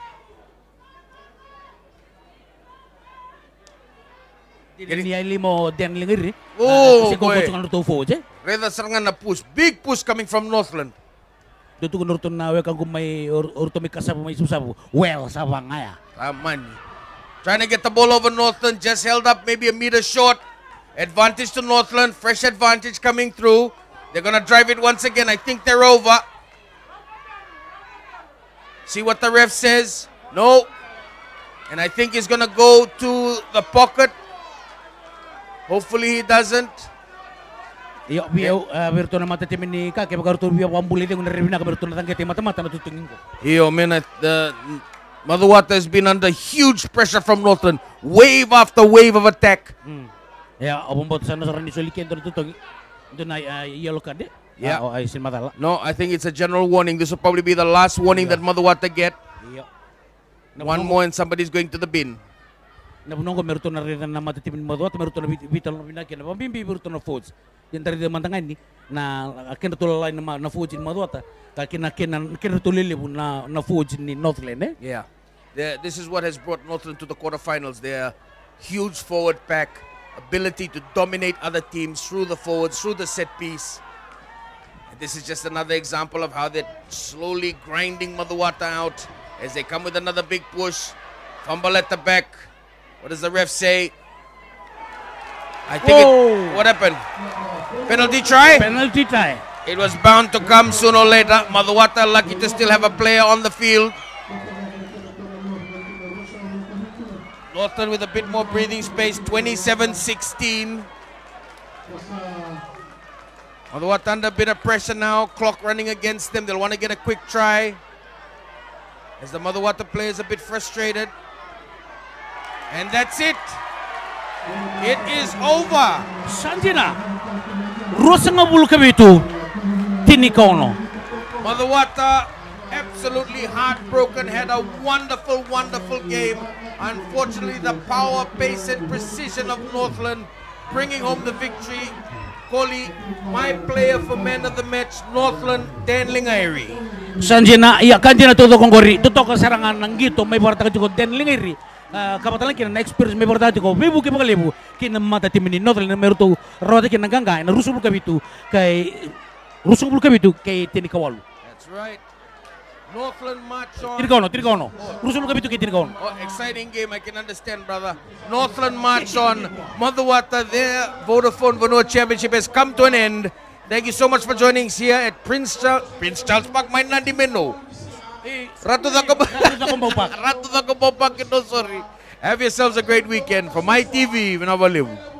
Ni ali mo den lingir. Oh, kasi ko boy. ko nang to fo je. Rather serangan na push. Big push coming from Northland. Dito ko nurton na we kang may or, or to may kasabo may susabu. Well, sabang ngaya. Taman. Trying to get the ball over Northland. Just held up maybe a meter short. Advantage to Northland. Fresh advantage coming through. They're going to drive it once again. I think they're over. See what the ref says. No. And I think he's going to go to the pocket. Hopefully he doesn't. Iyo biyo eh, berto na mata timin ni ka kaya bagar to biyo wambuli de na revina ka berto na tangke mata mata na tutungin ko. Yo, man, eh, the Macuata has been under huge pressure from Northland. Wave after wave of attack. Abang bot sana sarang nisoli kento na tutongi. Doon ay ay yellow card eh. Yeah. O ay sin madala. No, I think it's a general warning. This will probably be the last warning that Macuata get. Iya. One more and somebody's going to the bin. Na rin na na vital na binaki na pambimbi na foods. Tari de ni na akin na tulala na na foods in Macuata. Ka kina kina kina tulili na na foods ni Northland eh. Yeah. This is what has brought Northland to the quarterfinals. Their huge forward pack, ability to dominate other teams through the forwards, through the set piece. This is just another example of how they're slowly grinding Macuata out as they come with another big push. Fumble at the back. What does the ref say? I think Whoa. it, what happened? Penalty try? Penalty try. It was bound to come sooner or later. Macuata lucky to still have a player on the field. Northland with a bit more breathing space, 27-16. Macuata under a bit of pressure now, clock running against them. They'll want to get a quick try. As the Macuata players a bit frustrated. And that's it. It is over. Sanjina. Rosa nga bulu kami itu. Tinikono. Macuata absolutely heartbroken, had a wonderful, wonderful game. Unfortunately, the power, pace, and precision of Northland bringing home the victory. Koli, my player for man of the match, Northland, Dan Lingairi. Sanjina iya kanjina todo kong gori. Tuto ka sarangan ng gito may barata ka jugo den Lingairi. Uh, kapatalan kina na experience may barata ko. May buki magalibu. Kina mata timin ni Northland na meron to roda kina ganga na rusul kami tu kay rusul kami tu kay tinikawalu. That's right. Northland march on. Tinikono, tinikono. Rusul kami tu kay tinikono. Oh, exciting game, I can understand, brother. Northland march on. Macuata, their Vodafone Vanua Championship has come to an end. Thank you so much for joining us here at Prince Charles, Prince Charles Park, may Nadi meno. Ratu. Ratu Cakobau Park. [laughs] Ratu Cakobau sorry. Have yourselves a great weekend. For Mai TV, Vinavalivu.